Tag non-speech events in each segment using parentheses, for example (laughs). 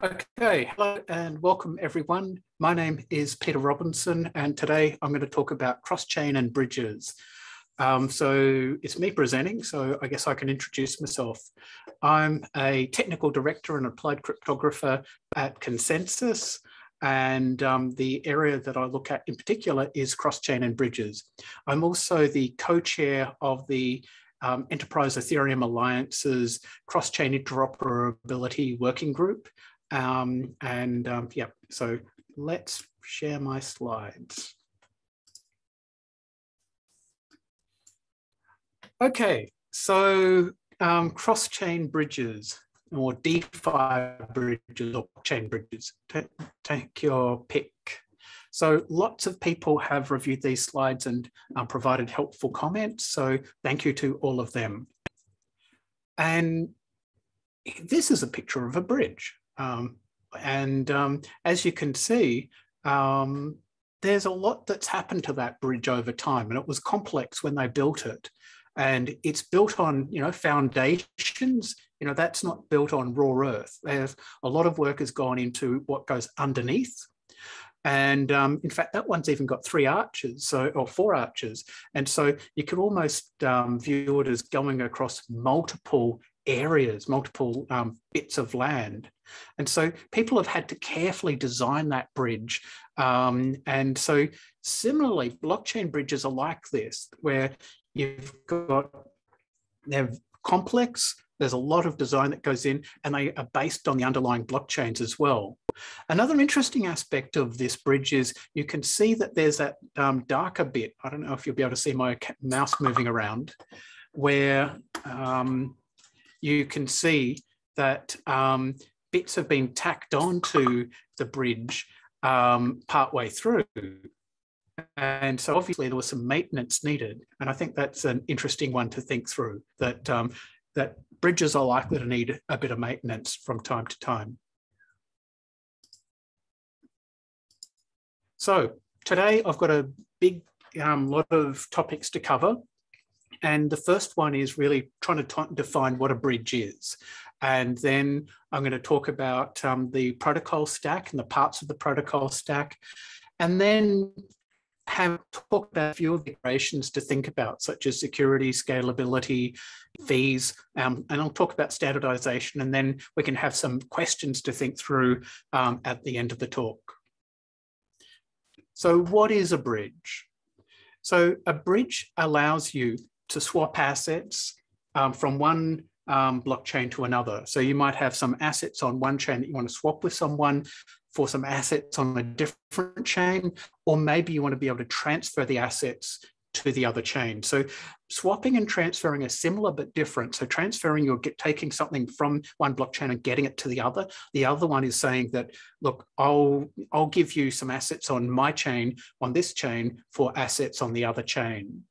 Okay, hello and welcome everyone. My name is Peter Robinson and today I'm going to talk about cross-chain and bridges. Um, so it's me presenting, so I guess I can introduce myself. I'm a technical director and applied cryptographer at ConsenSys and um, the area that I look at in particular is cross-chain and bridges. I'm also the co-chair of the um, Enterprise Ethereum Alliance's cross-chain interoperability working group, um, and um, yeah, so let's share my slides. Okay, so um, cross-chain bridges or DeFi bridges or chain bridges, take your pick. So lots of people have reviewed these slides and provided helpful comments. So thank you to all of them. And this is a picture of a bridge. Um, and um, as you can see, um, there's a lot that's happened to that bridge over time, and it was complex when they built it. And it's built on, you know, foundations. You know, that's not built on raw earth. There's a lot of work has gone into what goes underneath. And um, in fact, that one's even got three arches, so or four arches, and so you could almost um, view it as going across multiple areas, multiple um, bits of land. And so people have had to carefully design that bridge. Um, and so similarly, blockchain bridges are like this, where you've got, they're complex, there's a lot of design that goes in, and they are based on the underlying blockchains as well. Another interesting aspect of this bridge is you can see that there's that um, darker bit. I don't know if you'll be able to see my mouse moving around, where um, you can see that um, bits have been tacked onto the bridge um, partway through. And so obviously there was some maintenance needed. And I think that's an interesting one to think through that, um, that bridges are likely to need a bit of maintenance from time to time. So today I've got a big um, lot of topics to cover. And the first one is really trying to define what a bridge is. And then I'm going to talk about um, the protocol stack and the parts of the protocol stack. And then have talk about a few of the operations to think about, such as security, scalability, fees, um, and I'll talk about standardization, and then we can have some questions to think through um, at the end of the talk. So what is a bridge? So a bridge allows you to swap assets um, from one um, blockchain to another. So you might have some assets on one chain that you want to swap with someone for some assets on a different chain, or maybe you want to be able to transfer the assets to the other chain. So swapping and transferring are similar but different. So transferring, you're get, taking something from one blockchain and getting it to the other. The other one is saying that, look, I'll I'll give you some assets on my chain on this chain for assets on the other chain.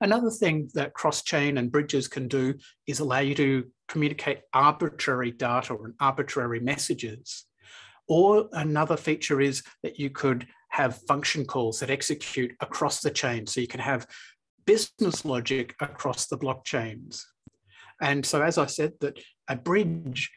Another thing that cross-chain and bridges can do is allow you to communicate arbitrary data and arbitrary messages. Or another feature is that you could have function calls that execute across the chain. So you can have business logic across the blockchains. And so, as I said, that a bridge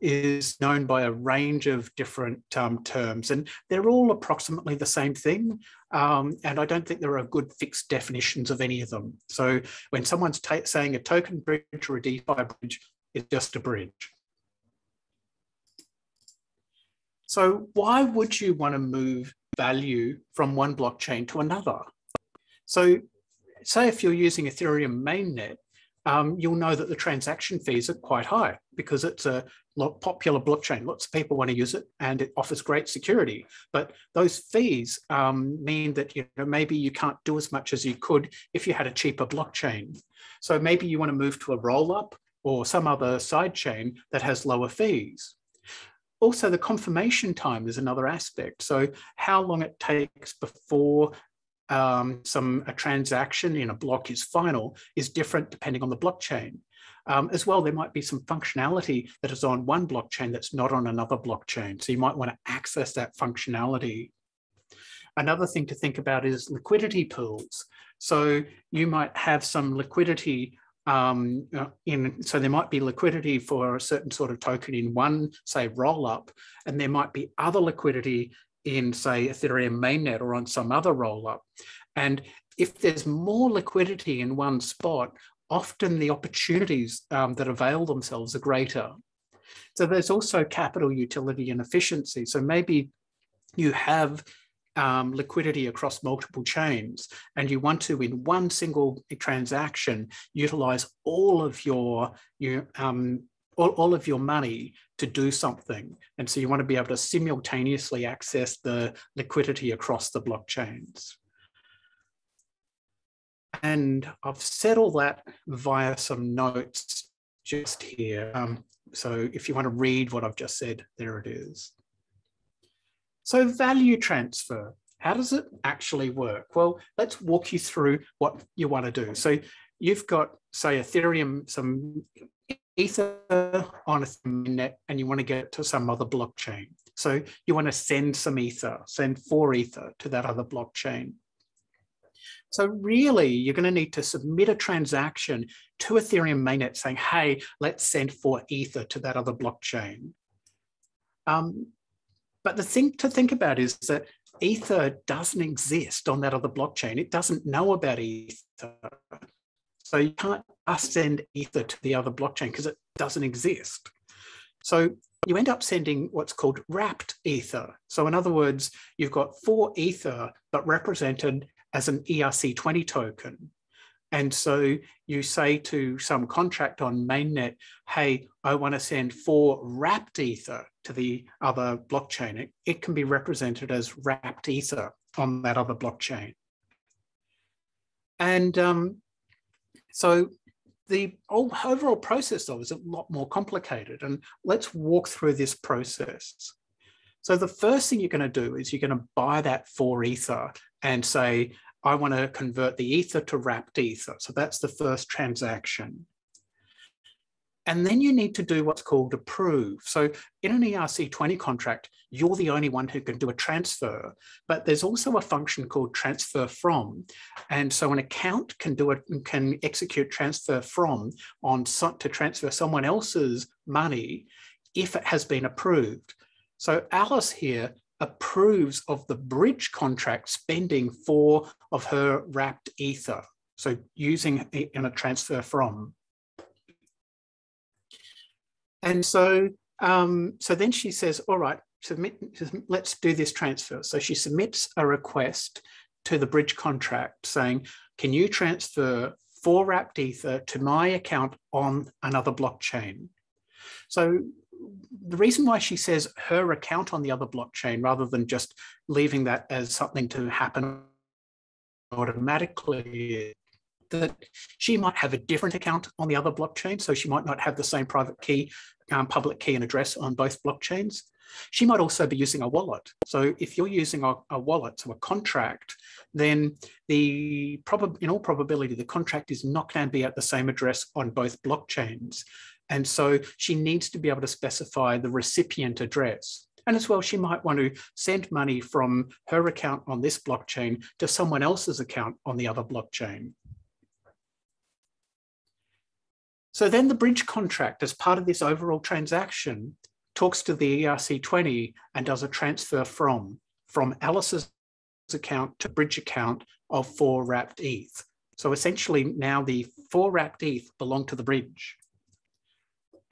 is known by a range of different um, terms, and they're all approximately the same thing. Um, and I don't think there are good fixed definitions of any of them. So when someone's saying a token bridge or a DeFi bridge, it's just a bridge. So why would you want to move value from one blockchain to another? So say if you're using Ethereum mainnet, um, you'll know that the transaction fees are quite high because it's a popular blockchain. Lots of people want to use it and it offers great security. But those fees um, mean that you know maybe you can't do as much as you could if you had a cheaper blockchain. So maybe you want to move to a rollup or some other side chain that has lower fees. Also, the confirmation time is another aspect. So how long it takes before um, some a transaction in a block is final is different depending on the blockchain. Um, as well, there might be some functionality that is on one blockchain that's not on another blockchain. So you might want to access that functionality. Another thing to think about is liquidity pools. So you might have some liquidity um, uh, in so there might be liquidity for a certain sort of token in one, say, roll up, and there might be other liquidity in, say, Ethereum mainnet or on some other roll up. And if there's more liquidity in one spot, often the opportunities um, that avail themselves are greater. So there's also capital utility and efficiency. So maybe you have um, liquidity across multiple chains and you want to in one single transaction utilize all of your, your um, all, all of your money to do something. And so you want to be able to simultaneously access the liquidity across the blockchains. And I've said all that via some notes just here. Um, so if you want to read what I've just said, there it is. So value transfer, how does it actually work? Well, let's walk you through what you want to do. So you've got, say, Ethereum, some Ether on a net, and you want to get it to some other blockchain. So you want to send some Ether, send four Ether to that other blockchain. So really, you're going to need to submit a transaction to Ethereum mainnet saying, hey, let's send four Ether to that other blockchain. Um, but the thing to think about is that Ether doesn't exist on that other blockchain. It doesn't know about Ether. So you can't send Ether to the other blockchain because it doesn't exist. So you end up sending what's called wrapped Ether. So in other words, you've got four Ether, but represented as an ERC20 token. And so you say to some contract on mainnet, hey, I want to send four wrapped Ether to the other blockchain. It, it can be represented as wrapped Ether on that other blockchain. And um, so the overall process, though, is a lot more complicated. And let's walk through this process. So the first thing you're going to do is you're going to buy that for Ether and say, I want to convert the Ether to wrapped Ether. So that's the first transaction. And then you need to do what's called approve. So in an ERC20 contract, you're the only one who can do a transfer, but there's also a function called transfer from. And so an account can do it can execute transfer from on to transfer someone else's money if it has been approved. So Alice here approves of the bridge contract spending for of her wrapped ether. So using in a transfer from. And so, um, so then she says, all right, submit, let's do this transfer. So she submits a request to the bridge contract saying, can you transfer four wrapped ether to my account on another blockchain? So the reason why she says her account on the other blockchain rather than just leaving that as something to happen automatically that she might have a different account on the other blockchain. So she might not have the same private key, um, public key and address on both blockchains. She might also be using a wallet. So if you're using a, a wallet, so a contract, then the prob- in all probability, the contract is not going to be at the same address on both blockchains. And so she needs to be able to specify the recipient address. And as well, she might want to send money from her account on this blockchain to someone else's account on the other blockchain. So then the bridge contract, as part of this overall transaction, talks to the ERC20 and does a transfer from, from Alice's account to bridge account of four wrapped ETH. So essentially now the four wrapped ETH belong to the bridge.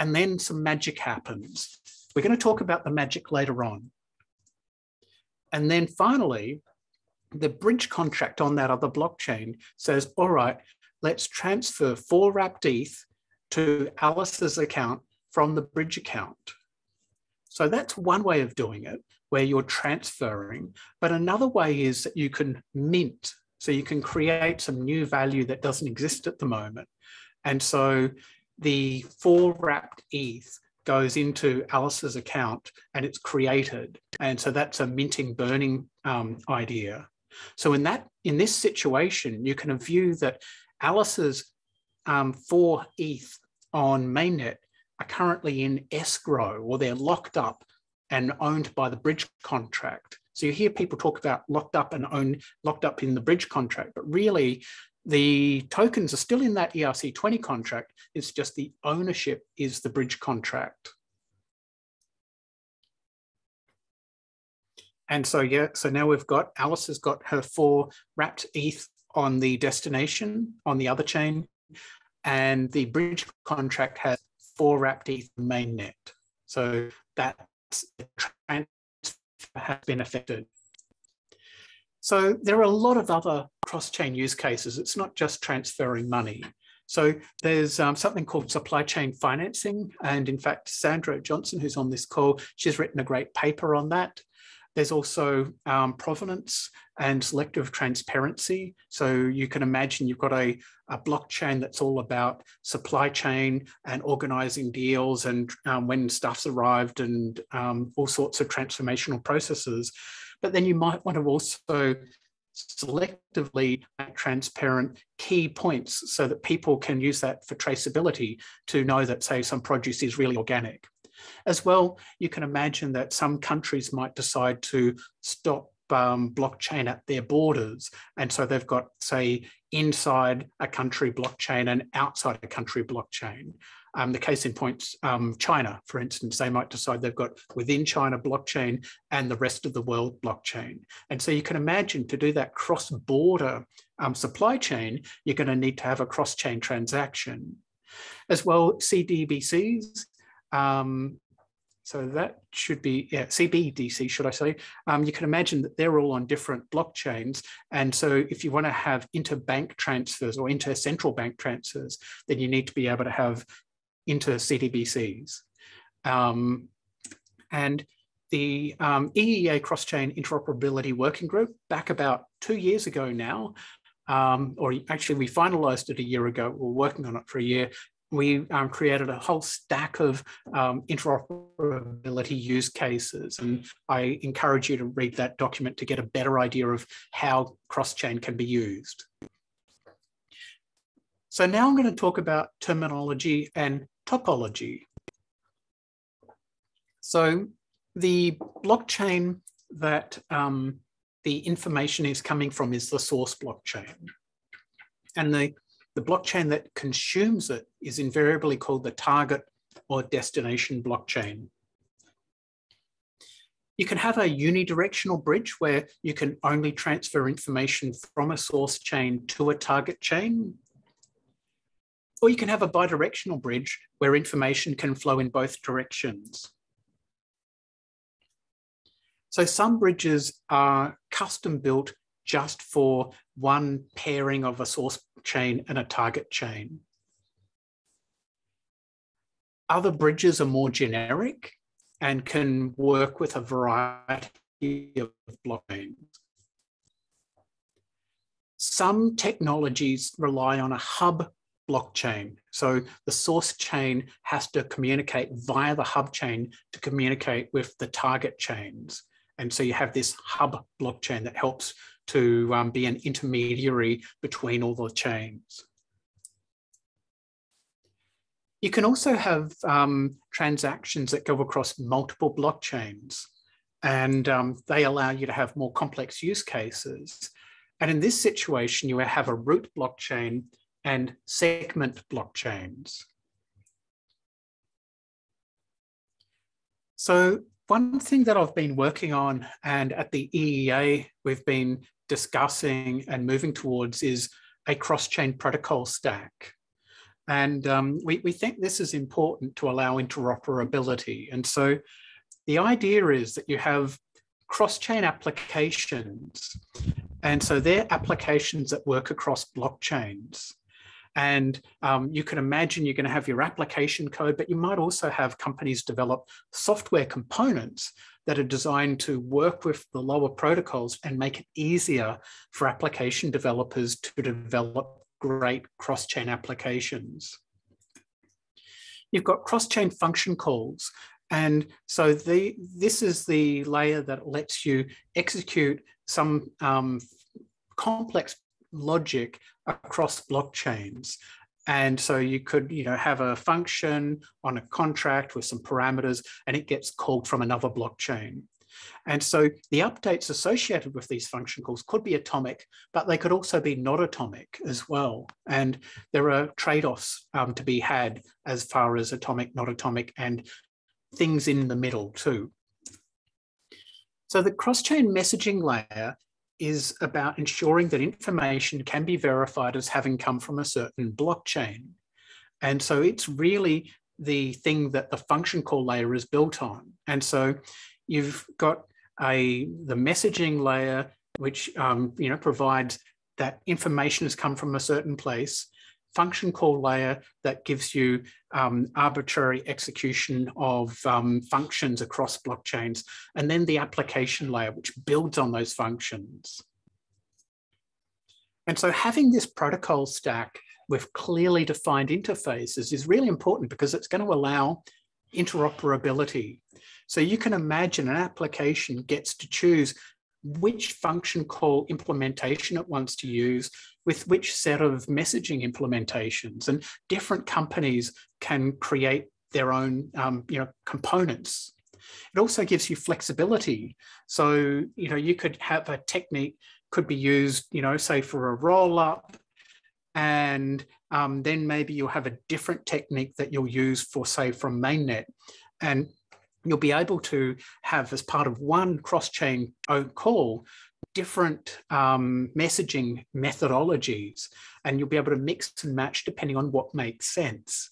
And then some magic happens. We're going to talk about the magic later on. And then finally, the bridge contract on that other blockchain says, all right, let's transfer four wrapped ETH to Alice's account from the bridge account. So that's one way of doing it, where you're transferring. But another way is that you can mint. So you can create some new value that doesn't exist at the moment. And so the four wrapped ETH goes into Alice's account and it's created. And so that's a minting burning um, idea. So in that in this situation, you can view that Alice's um, four ETH on mainnet are currently in escrow or they're locked up and owned by the bridge contract. So you hear people talk about locked up and owned, locked up in the bridge contract, but really the tokens are still in that ERC20 contract. It's just the ownership is the bridge contract. And so, yeah, so now we've got, Alice has got her four wrapped ETH on the destination on the other chain, and the bridge contract has four wrapped ETH mainnet. So that transfer has been affected. So there are a lot of other cross-chain use cases. It's not just transferring money. So there's um, something called supply chain financing. And in fact, Sandra Johnson, who's on this call, she's written a great paper on that. There's also um, provenance and selective transparency. So you can imagine you've got a, a blockchain that's all about supply chain and organizing deals and um, when stuff's arrived and um, all sorts of transformational processes. But then you might want to also selectively transparent key points so that people can use that for traceability to know that, say, some produce is really organic. As well, you can imagine that some countries might decide to stop um, blockchain at their borders. And so they've got, say, inside a country blockchain and outside a country blockchain. Um, the case in point, um, China, for instance, they might decide they've got within China blockchain and the rest of the world blockchain. And so you can imagine to do that cross-border um, supply chain, you're going to need to have a cross-chain transaction. As well, CDBCs, um, so that should be, yeah, CBDC, should I say. Um, you can imagine that they're all on different blockchains. And so if you want to have interbank transfers or inter-central bank transfers, then you need to be able to have into CDBCs. Um, and the um, EEA cross-chain interoperability working group back about two years ago now, um, or actually we finalized it a year ago, we are working on it for a year, we um, created a whole stack of um, interoperability use cases. And I encourage you to read that document to get a better idea of how cross-chain can be used. So now I'm going to talk about terminology and topology. So the blockchain that um, the information is coming from is the source blockchain. And the, the blockchain that consumes it is invariably called the target or destination blockchain. You can have a unidirectional bridge where you can only transfer information from a source chain to a target chain. Or you can have a bidirectional bridge where information can flow in both directions. So some bridges are custom built just for one pairing of a source chain and a target chain. Other bridges are more generic and can work with a variety of blockchains. Some technologies rely on a hub blockchain. So the source chain has to communicate via the hub chain to communicate with the target chains. And so you have this hub blockchain that helps to um, be an intermediary between all the chains. You can also have um, transactions that go across multiple blockchains and um, they allow you to have more complex use cases. And in this situation, you have a root blockchain and segment blockchains. So one thing that I've been working on and at the EEA we've been discussing and moving towards is a cross-chain protocol stack. And um, we, we think this is important to allow interoperability. And so the idea is that you have cross-chain applications. And so they're applications that work across blockchains. And um, you can imagine you're going to have your application code, but you might also have companies develop software components that are designed to work with the lower protocols and make it easier for application developers to develop great cross-chain applications. You've got cross-chain function calls. And so the, this is the layer that lets you execute some um, complex logic across blockchains. And so you could, you know, have a function on a contract with some parameters and it gets called from another blockchain. And so the updates associated with these function calls could be atomic, but they could also be not atomic as well. And there are trade-offs um, to be had as far as atomic, not atomic, and things in the middle too. So the cross-chain messaging layer is about ensuring that information can be verified as having come from a certain blockchain. And so it's really the thing that the function call layer is built on. And so you've got a the messaging layer, which um, you know provides that information has come from a certain place, function call layer that gives you um, arbitrary execution of um, functions across blockchains, and then the application layer, which builds on those functions. And so having this protocol stack with clearly defined interfaces is really important because it's going to allow interoperability. So you can imagine an application gets to choose which function call implementation it wants to use with which set of messaging implementations and different companies can create their own um, you know components. It also gives you flexibility. So you know you could have a technique could be used you know say for a roll up and um, then maybe you'll have a different technique that you'll use for say from mainnet. And you'll be able to have as part of one cross-chain call different um, messaging methodologies and you'll be able to mix and match depending on what makes sense.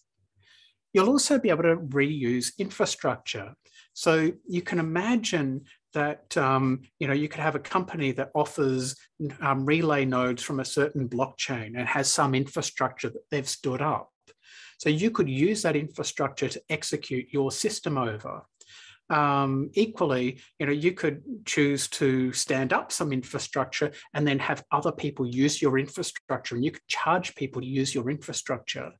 You'll also be able to reuse infrastructure. So you can imagine that um, you know you could have a company that offers um, relay nodes from a certain blockchain and has some infrastructure that they've stood up. So you could use that infrastructure to execute your system over. Um, equally, you know, you could choose to stand up some infrastructure and then have other people use your infrastructure, and you could charge people to use your infrastructure.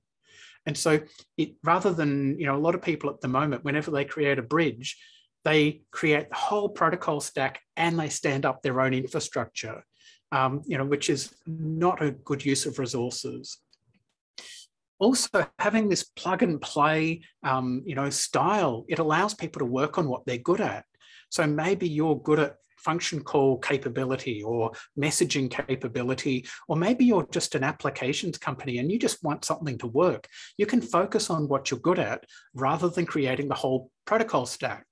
And so, it rather than you know, a lot of people at the moment, whenever they create a bridge, they create the whole protocol stack and they stand up their own infrastructure, um, you know, which is not a good use of resources also having this plug and play um, you know style it allows people to work on what they're good at. So maybe you're good at function call capability or messaging capability or maybe you're just an applications company and you just want something to work. You can focus on what you're good at rather than creating the whole protocol stack.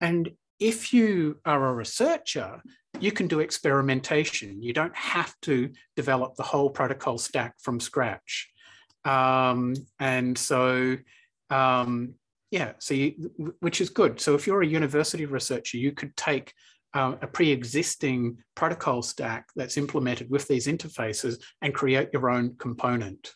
And if you are a researcher you can do experimentation. You don't have to develop the whole protocol stack from scratch um, and so, um, yeah, so you, which is good. So if you're a university researcher, you could take uh, a pre-existing protocol stack that's implemented with these interfaces and create your own component.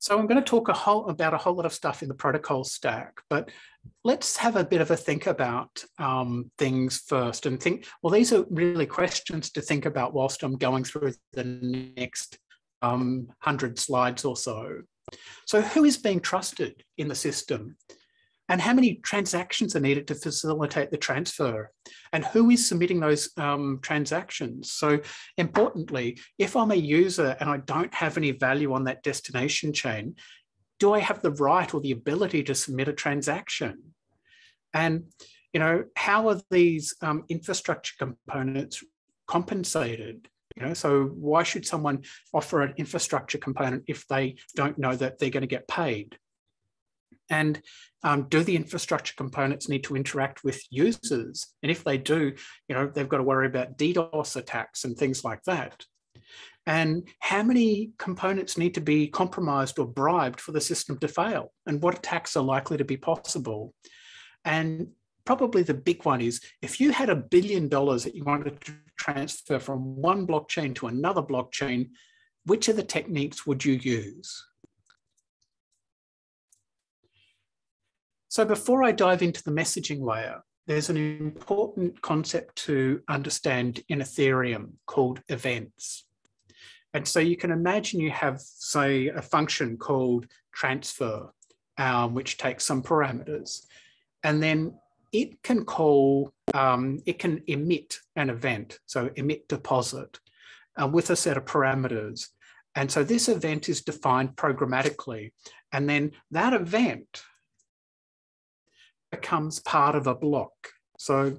So I'm going to talk a whole about a whole lot of stuff in the protocol stack, but let's have a bit of a think about um, things first and think, well, these are really questions to think about whilst I'm going through the next um, 100 slides or so. So who is being trusted in the system? and how many transactions are needed to facilitate the transfer and who is submitting those um, transactions. So importantly, if I'm a user and I don't have any value on that destination chain, do I have the right or the ability to submit a transaction? And you know, how are these um, infrastructure components compensated? You know, so why should someone offer an infrastructure component if they don't know that they're going to get paid? And um, do the infrastructure components need to interact with users? And if they do, you know, they've got to worry about DDoS attacks and things like that. And how many components need to be compromised or bribed for the system to fail? And what attacks are likely to be possible? And probably the big one is if you had a billion dollars that you wanted to transfer from one blockchain to another blockchain, which of the techniques would you use? So before I dive into the messaging layer, there's an important concept to understand in Ethereum called events. And so you can imagine you have, say, a function called transfer, um, which takes some parameters. And then it can call, um, it can emit an event, so emit deposit uh, with a set of parameters. And so this event is defined programmatically. And then that event becomes part of a block. So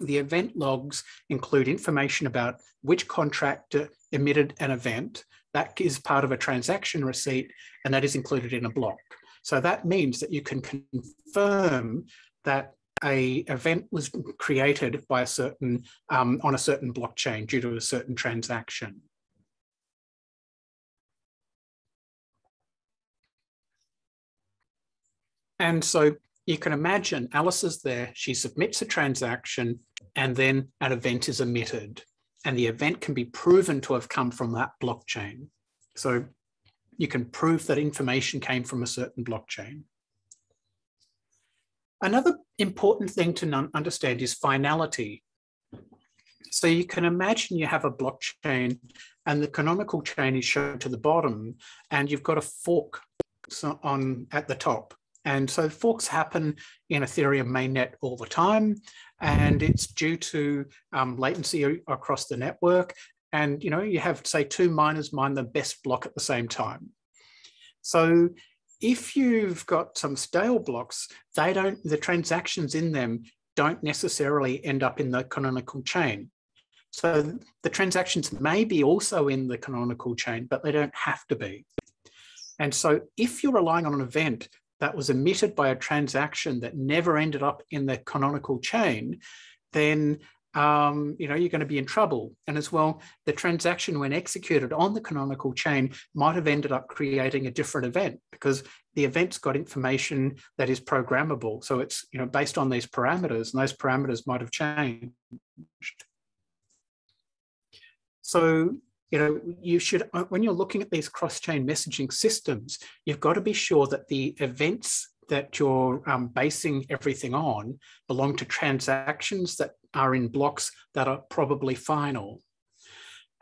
the event logs include information about which contractor emitted an event. That is part of a transaction receipt, and that is included in a block. So that means that you can confirm that a event was created by a certain um, on a certain blockchain due to a certain transaction. And so you can imagine Alice is there, she submits a transaction, and then an event is emitted. And the event can be proven to have come from that blockchain. So you can prove that information came from a certain blockchain. Another important thing to understand is finality. So you can imagine you have a blockchain and the canonical chain is shown to the bottom and you've got a fork on at the top. And so forks happen in Ethereum mainnet all the time, and it's due to um, latency across the network. And you know, you have say two miners mine the best block at the same time. So if you've got some stale blocks, they don't the transactions in them don't necessarily end up in the canonical chain. So the transactions may be also in the canonical chain, but they don't have to be. And so if you're relying on an event that was emitted by a transaction that never ended up in the canonical chain, then um, you know you're going to be in trouble. And as well, the transaction when executed on the canonical chain might have ended up creating a different event because the event's got information that is programmable. So it's you know based on these parameters, and those parameters might have changed. So you know, you should, uh, when you're looking at these cross-chain messaging systems, you've got to be sure that the events that you're um, basing everything on belong to transactions that are in blocks that are probably final.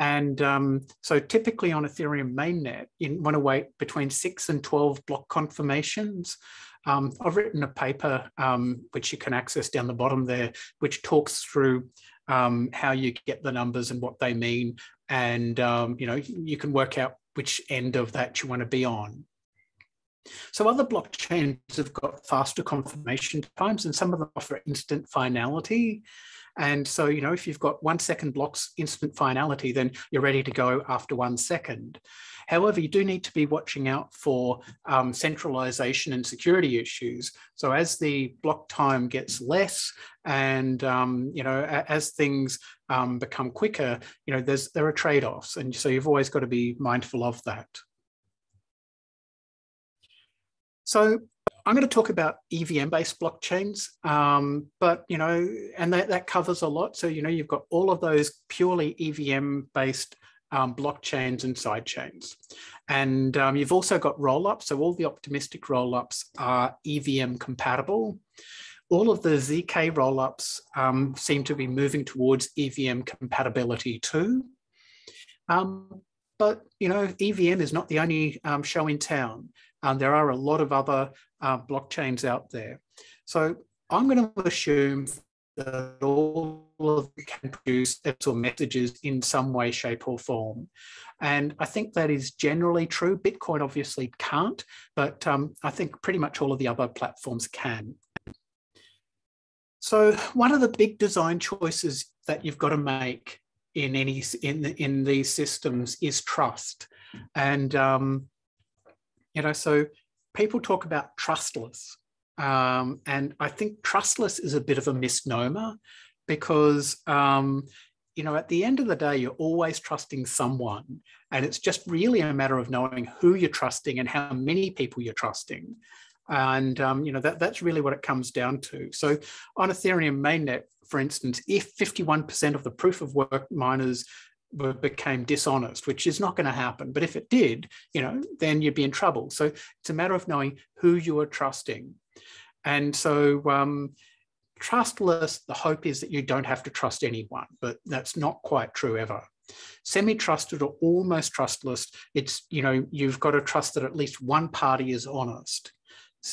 And um, so typically on Ethereum mainnet, you want to wait between six and 12 block confirmations. Um, I've written a paper um, which you can access down the bottom there, which talks through um, how you get the numbers and what they mean. And, um, you know, you can work out which end of that you want to be on. So other blockchains have got faster confirmation times and some of them offer instant finality. And so, you know, if you've got one second blocks instant finality, then you're ready to go after one second. However, you do need to be watching out for um, centralization and security issues. So as the block time gets less and, um, you know, as things um, become quicker, you know, there's there are trade-offs. And so you've always got to be mindful of that. So I'm going to talk about EVM-based blockchains, um, but you know, and that, that covers a lot. So you know, you've got all of those purely EVM-based um, blockchains and sidechains, and um, you've also got rollups. So all the optimistic rollups are EVM compatible. All of the zk rollups um, seem to be moving towards EVM compatibility too. Um, but you know, EVM is not the only um, show in town. There are a lot of other uh, blockchains out there. So I'm going to assume that all of them can produce or messages in some way, shape, or form. And I think that is generally true. Bitcoin obviously can't, but um, I think pretty much all of the other platforms can. So one of the big design choices that you've got to make in any in in these systems is trust, and um, you know, so people talk about trustless. Um, and I think trustless is a bit of a misnomer because, um, you know, at the end of the day, you're always trusting someone. And it's just really a matter of knowing who you're trusting and how many people you're trusting. And, um, you know, that, that's really what it comes down to. So on Ethereum mainnet, for instance, if 51% of the proof of work miners became dishonest, which is not going to happen. But if it did, you know, then you'd be in trouble. So it's a matter of knowing who you are trusting. And so um, trustless, the hope is that you don't have to trust anyone, but that's not quite true ever. Semi-trusted or almost trustless, it's, you know, you've got to trust that at least one party is honest.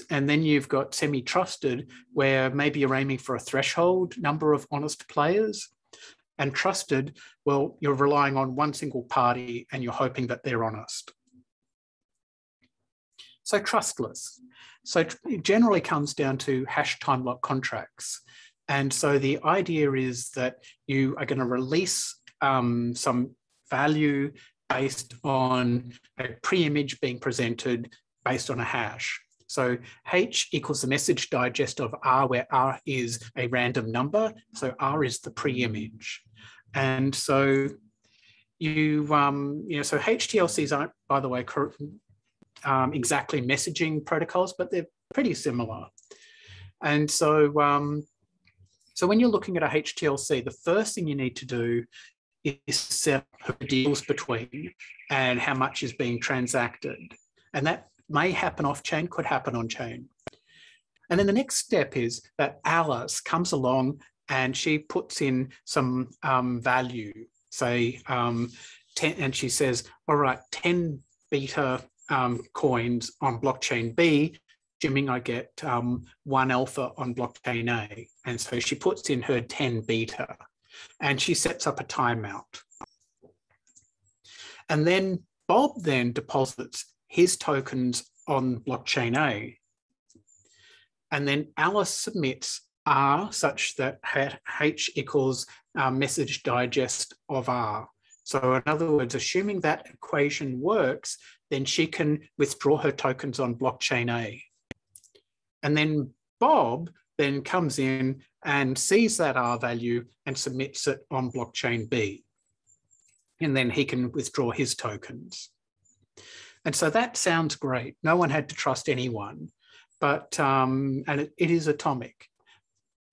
And then you've got semi-trusted where maybe you're aiming for a threshold number of honest players And trusted, well, you're relying on one single party and you're hoping that they're honest. So trustless. So it generally comes down to hash time lock contracts. And so the idea is that you are going to release um, some value based on a pre-image being presented based on a hash. So H equals the message digest of R, where R is a random number. So R is the pre-image. And so you, um, you know, so HTLCs aren't, by the way, um, exactly messaging protocols, but they're pretty similar. And so, um, so when you're looking at a HTLC, the first thing you need to do is set up deals between and how much is being transacted. And that may happen off chain, could happen on chain. And then the next step is that Alice comes along and she puts in some um, value, say, um, 10, and she says, all right, 10 beta um, coins on blockchain B, assuming I get um, one alpha on blockchain A. And so she puts in her 10 beta and she sets up a timeout. And then Bob then deposits his tokens on blockchain A. And then Alice submits R such that H equals message digest of R. So in other words, assuming that equation works, then she can withdraw her tokens on blockchain A. And then Bob then comes in and sees that R value and submits it on blockchain B. And then he can withdraw his tokens. And so that sounds great. No one had to trust anyone, but, um, and it, it is atomic,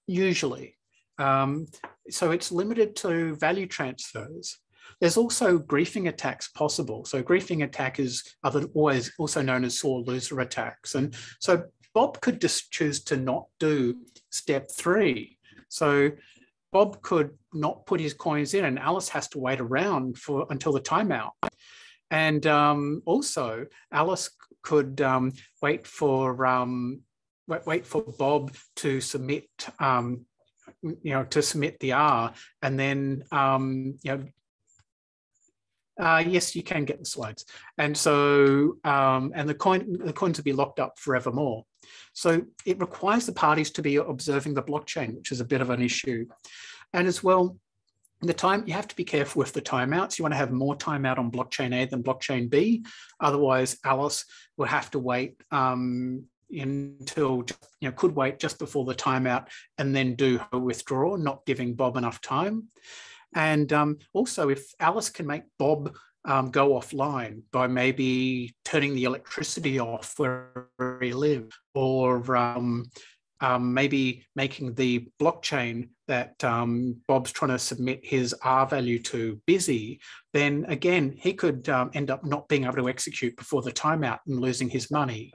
usually. Um, so it's limited to value transfers. There's also griefing attacks possible. So griefing attack is other, always also known as sore loser attacks. And so Bob could just choose to not do step three. So Bob could not put his coins in, and Alice has to wait around for until the timeout. And um, also, Alice could um, wait for um, wait, wait, for Bob to submit, um, you know, to submit the R, and then um, you know. Uh, yes, you can get the slides, and so um, and the coin the coins will be locked up forevermore. So it requires the parties to be observing the blockchain, which is a bit of an issue. And as well, the time you have to be careful with the timeouts. You want to have more timeout on blockchain A than blockchain B. Otherwise, Alice will have to wait um, until you know could wait just before the timeout and then do her withdrawal, not giving Bob enough time. And um, also, if Alice can make Bob um, go offline by maybe turning the electricity off where he lives, or um, um, maybe making the blockchain that um, Bob's trying to submit his R value to busy, then again, he could um, end up not being able to execute before the timeout and losing his money.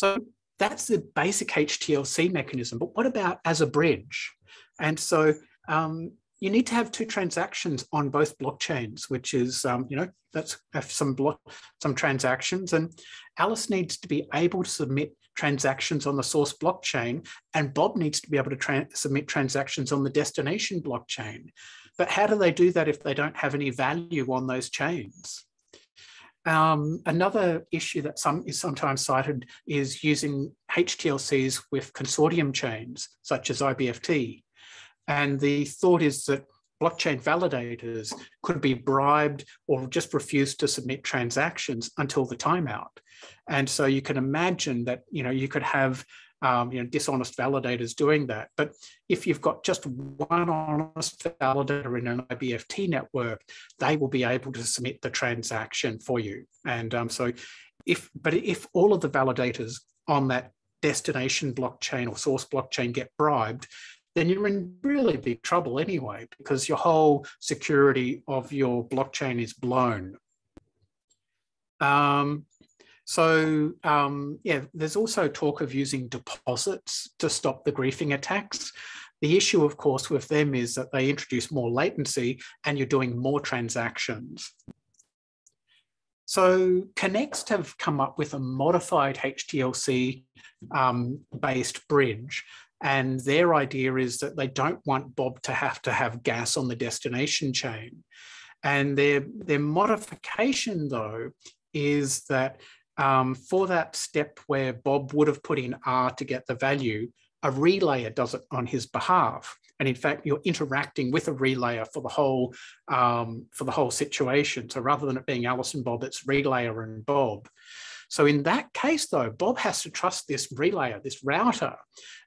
So that's the basic HTLC mechanism. But what about as a bridge? And so um, you need to have two transactions on both blockchains, which is, um, you know, that's some block, some transactions. And Alice needs to be able to submit transactions on the source blockchain, and Bob needs to be able to tra submit transactions on the destination blockchain. But how do they do that if they don't have any value on those chains? Um, another issue that some is sometimes cited is using HTLCs with consortium chains, such as IBFT. And the thought is that blockchain validators could be bribed or just refuse to submit transactions until the timeout. And so you can imagine that, you know, you could have um, you know, dishonest validators doing that. But if you've got just one honest validator in an IBFT network, they will be able to submit the transaction for you. And um, so if, but if all of the validators on that destination blockchain or source blockchain get bribed, then you're in really big trouble anyway, because your whole security of your blockchain is blown. Um, so um, yeah, there's also talk of using deposits to stop the griefing attacks. The issue, of course, with them is that they introduce more latency and you're doing more transactions. So Connext have come up with a modified HTLC um, based bridge And their idea is that they don't want Bob to have to have gas on the destination chain. And their, their modification, though, is that um, for that step where Bob would have put in R to get the value, a relayer does it on his behalf. And in fact, you're interacting with a relayer for the whole um, for the whole situation. So rather than it being Alice and Bob, it's relayer and Bob. So in that case, though, Bob has to trust this relayer, this router.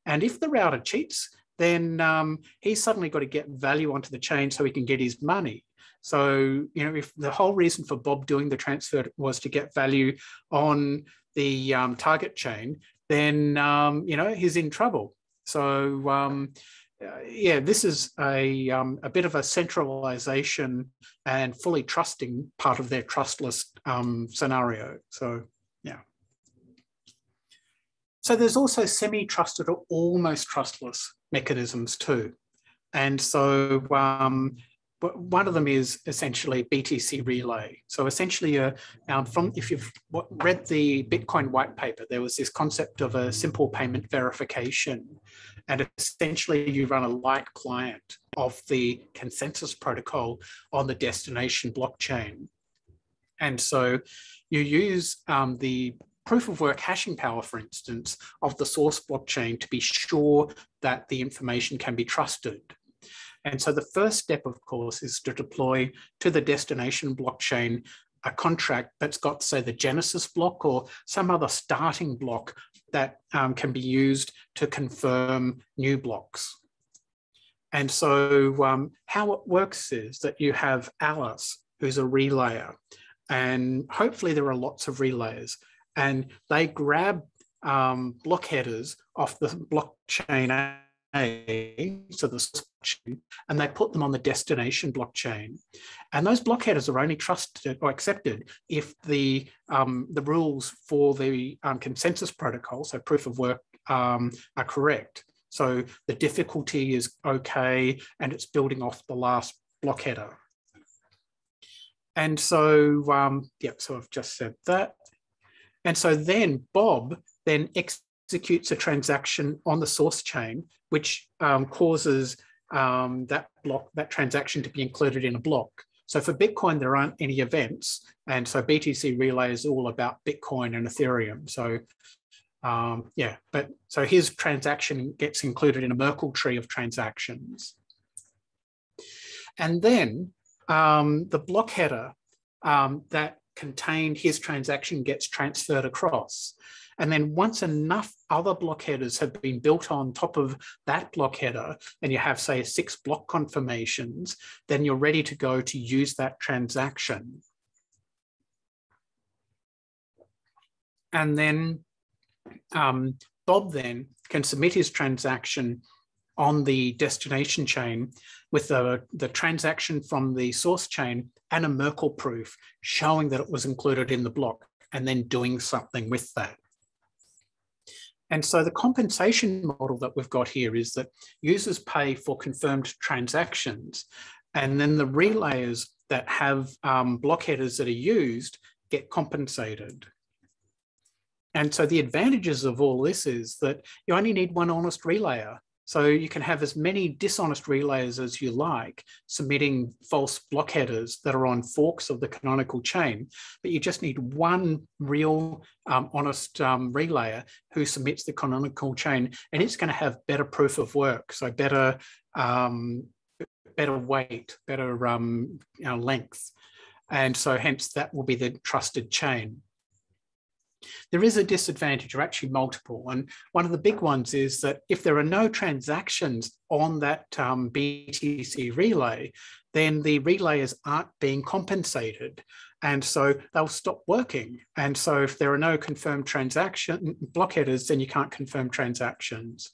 And if the router cheats, then um, he's suddenly got to get value onto the chain so he can get his money. So, you know, if the whole reason for Bob doing the transfer was to get value on the um, target chain, then, um, you know, he's in trouble. So, um, uh, yeah, this is a, um, a bit of a centralization and fully trusting part of their trustless um, scenario. So, yeah. So there's also semi-trusted or almost trustless mechanisms too. And so um, one of them is essentially BTC relay. So essentially, uh, um, from if you've read the Bitcoin white paper, there was this concept of a simple payment verification, and essentially you run a light client of the consensus protocol on the destination blockchain, and so you use um, the proof of work hashing power, for instance, of the source blockchain to be sure that the information can be trusted. And so the first step, of course, is to deploy to the destination blockchain a contract that's got, say, the Genesis block or some other starting block that um, can be used to confirm new blocks. And so um, how it works is that you have Alice, who's a relayer, and hopefully there are lots of relayers, and they grab um, block headers off the blockchain so the blockchain, and they put them on the destination blockchain. And those block headers are only trusted or accepted if the um, the rules for the um, consensus protocol, so proof of work, um, are correct. So the difficulty is okay, and it's building off the last block header. And so, um, so I've just said that. And so then Bob then executes a transaction on the source chain, which um, causes um, that block, that transaction to be included in a block. So for Bitcoin, there aren't any events. And so BTC Relay is all about Bitcoin and Ethereum. So um, yeah, but so his transaction gets included in a Merkle tree of transactions. And then um, the block header um, that contained his transaction gets transferred across. And then once enough other block headers have been built on top of that block header, and you have, say, six block confirmations, then you're ready to go to use that transaction. And then um, Bob then can submit his transaction on the destination chain with the, the transaction from the source chain and a Merkle proof showing that it was included in the block and then doing something with that. And so the compensation model that we've got here is that users pay for confirmed transactions, and then the relayers that have um, block headers that are used get compensated. And so the advantages of all this is that you only need one honest relayer so you can have as many dishonest relayers as you like, submitting false block headers that are on forks of the canonical chain, but you just need one real um, honest um, relayer who submits the canonical chain, and it's going to have better proof of work, so better um, better weight, better um, you know, length, and so hence that will be the trusted chain. There is a disadvantage, or actually multiple. And one of the big ones is that if there are no transactions on that um, BTC relay, then the relays aren't being compensated. And so they'll stop working. And so if there are no confirmed transaction block headers, then you can't confirm transactions.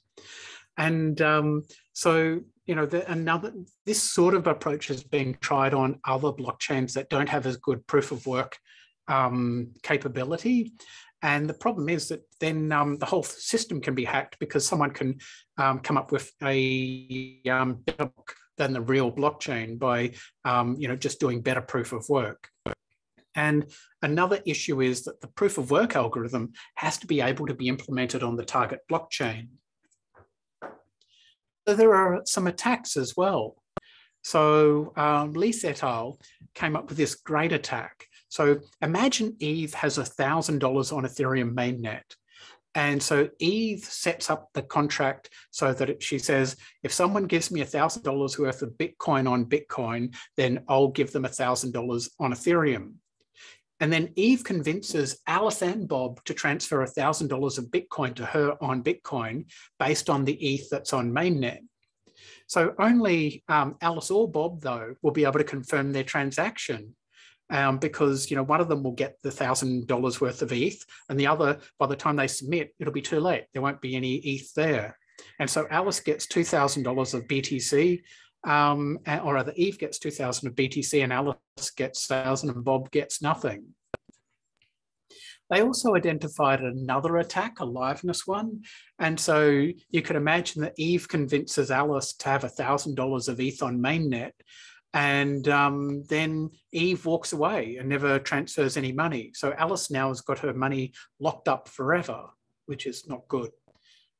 And um, so, you know, the, another this sort of approach is being tried on other blockchains that don't have as good proof of work um, capability. And the problem is that then um, the whole system can be hacked because someone can um, come up with a um, better than the real blockchain by um, you know just doing better proof of work. And another issue is that the proof of work algorithm has to be able to be implemented on the target blockchain. So there are some attacks as well. So um, et al. came up with this great attack. So imagine Eve has $1,000 on Ethereum mainnet. And so Eve sets up the contract so that she says, if someone gives me $1,000 worth of Bitcoin on Bitcoin, then I'll give them $1,000 on Ethereum. And then Eve convinces Alice and Bob to transfer $1,000 of Bitcoin to her on Bitcoin based on the ETH that's on mainnet. So only um, Alice or Bob, though, will be able to confirm their transaction um, because you know one of them will get the thousand dollars worth of ETH, and the other, by the time they submit, it'll be too late. There won't be any ETH there, and so Alice gets two thousand dollars of BTC, um, or rather Eve gets two thousand of BTC, and Alice gets thousand, and Bob gets nothing. They also identified another attack, a liveness one. And so you could imagine that Eve convinces Alice to have $1,000 of ETH on mainnet. And um, then Eve walks away and never transfers any money. So Alice now has got her money locked up forever, which is not good.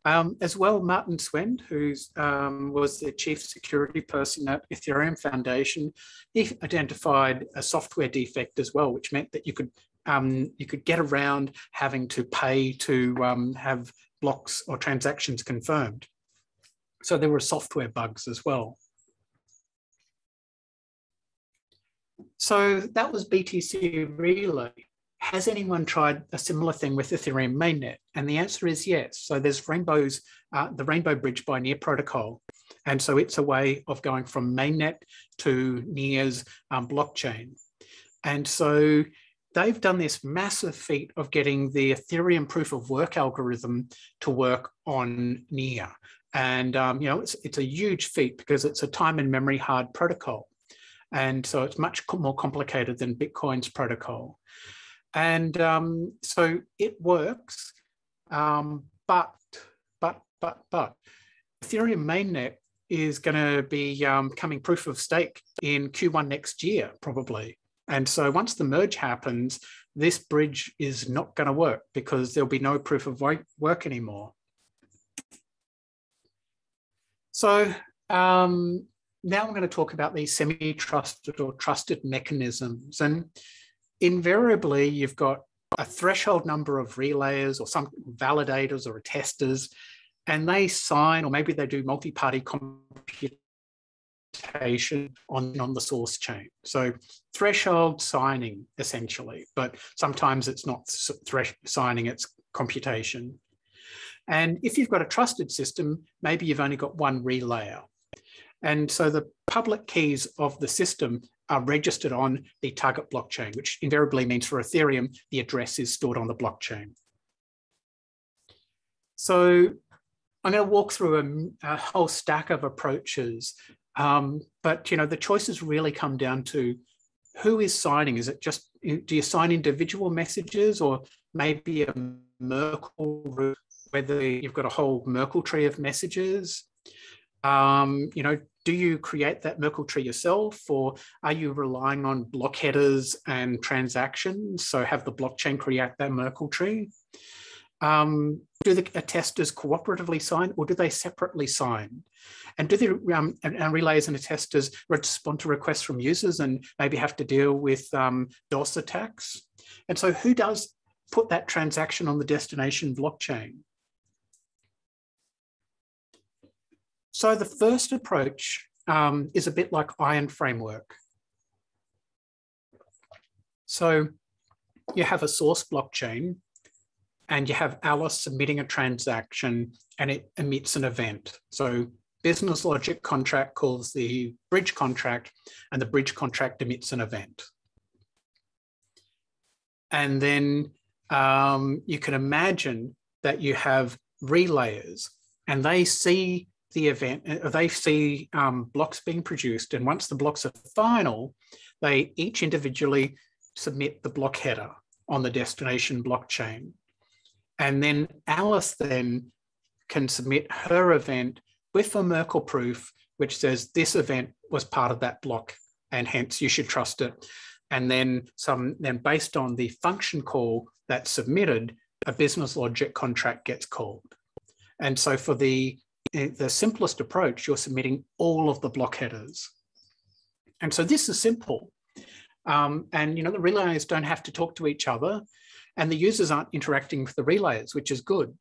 Um, as well, Martin Swende, who um, was the chief security person at Ethereum Foundation, he identified a software defect as well, which meant that you could um, you could get around having to pay to um, have blocks or transactions confirmed. So there were software bugs as well. So that was BTC Relay. Has anyone tried a similar thing with Ethereum mainnet? And the answer is yes. So there's Rainbow's, uh, the Rainbow Bridge by Near protocol. And so it's a way of going from mainnet to Near's um, blockchain. And so they've done this massive feat of getting the Ethereum proof of work algorithm to work on Near. And um, you know, it's, it's a huge feat because it's a time and memory hard protocol. And so it's much more complicated than Bitcoin's protocol. And um, so it works, um, but, but, but, but Ethereum mainnet is going to be um, coming proof of stake in Q1 next year, probably. And so once the merge happens, this bridge is not going to work because there'll be no proof of work anymore. So um, now I'm going to talk about these semi-trusted or trusted mechanisms. And invariably, you've got a threshold number of relayers or some validators or testers, and they sign, or maybe they do multi-party computation on, on the source chain. So threshold signing, essentially, but sometimes it's not signing, it's computation. And if you've got a trusted system, maybe you've only got one relayer. And so the public keys of the system are registered on the target blockchain, which invariably means for Ethereum, the address is stored on the blockchain. So I'm going to walk through a, a whole stack of approaches, um, but you know the choices really come down to who is signing. Is it just do you sign individual messages, or maybe a Merkle root, whether you've got a whole Merkle tree of messages? Um, you know, do you create that Merkle tree yourself or are you relying on block headers and transactions? So have the blockchain create that Merkle tree? Um, do the attesters cooperatively sign or do they separately sign? And do the um, and, and relays and attesters respond to requests from users and maybe have to deal with um, DOS attacks? And so who does put that transaction on the destination blockchain? So the first approach um, is a bit like iron framework. So you have a source blockchain and you have Alice submitting a transaction and it emits an event. So business logic contract calls the bridge contract and the bridge contract emits an event. And then um, you can imagine that you have relayers and they see the event, uh, they see um, blocks being produced. And once the blocks are final, they each individually submit the block header on the destination blockchain. And then Alice then can submit her event with a Merkle proof, which says this event was part of that block and hence you should trust it. And then some, then based on the function call that's submitted, a business logic contract gets called. And so for the the simplest approach, you're submitting all of the block headers. And so this is simple. Um, and you know the relays don't have to talk to each other and the users aren't interacting with the relays, which is good.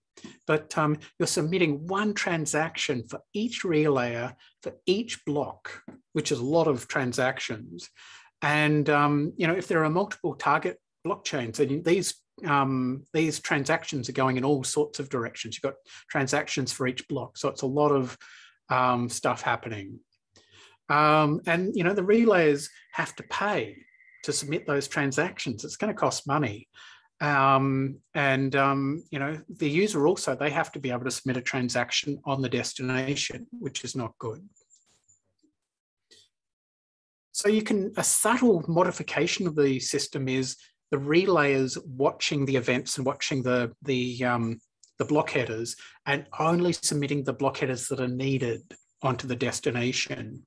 But um, you're submitting one transaction for each relayer for each block, which is a lot of transactions. And um, you know, if there are multiple target blockchains, and these um, these transactions are going in all sorts of directions. You've got transactions for each block, so it's a lot of um, stuff happening. Um, and you know, the relays have to pay to submit those transactions. It's going to cost money. Um, and um, you know the user also they have to be able to submit a transaction on the destination, which is not good. So you can a subtle modification of the system is the relayers watching the events and watching the the um, the block headers and only submitting the block headers that are needed onto the destination.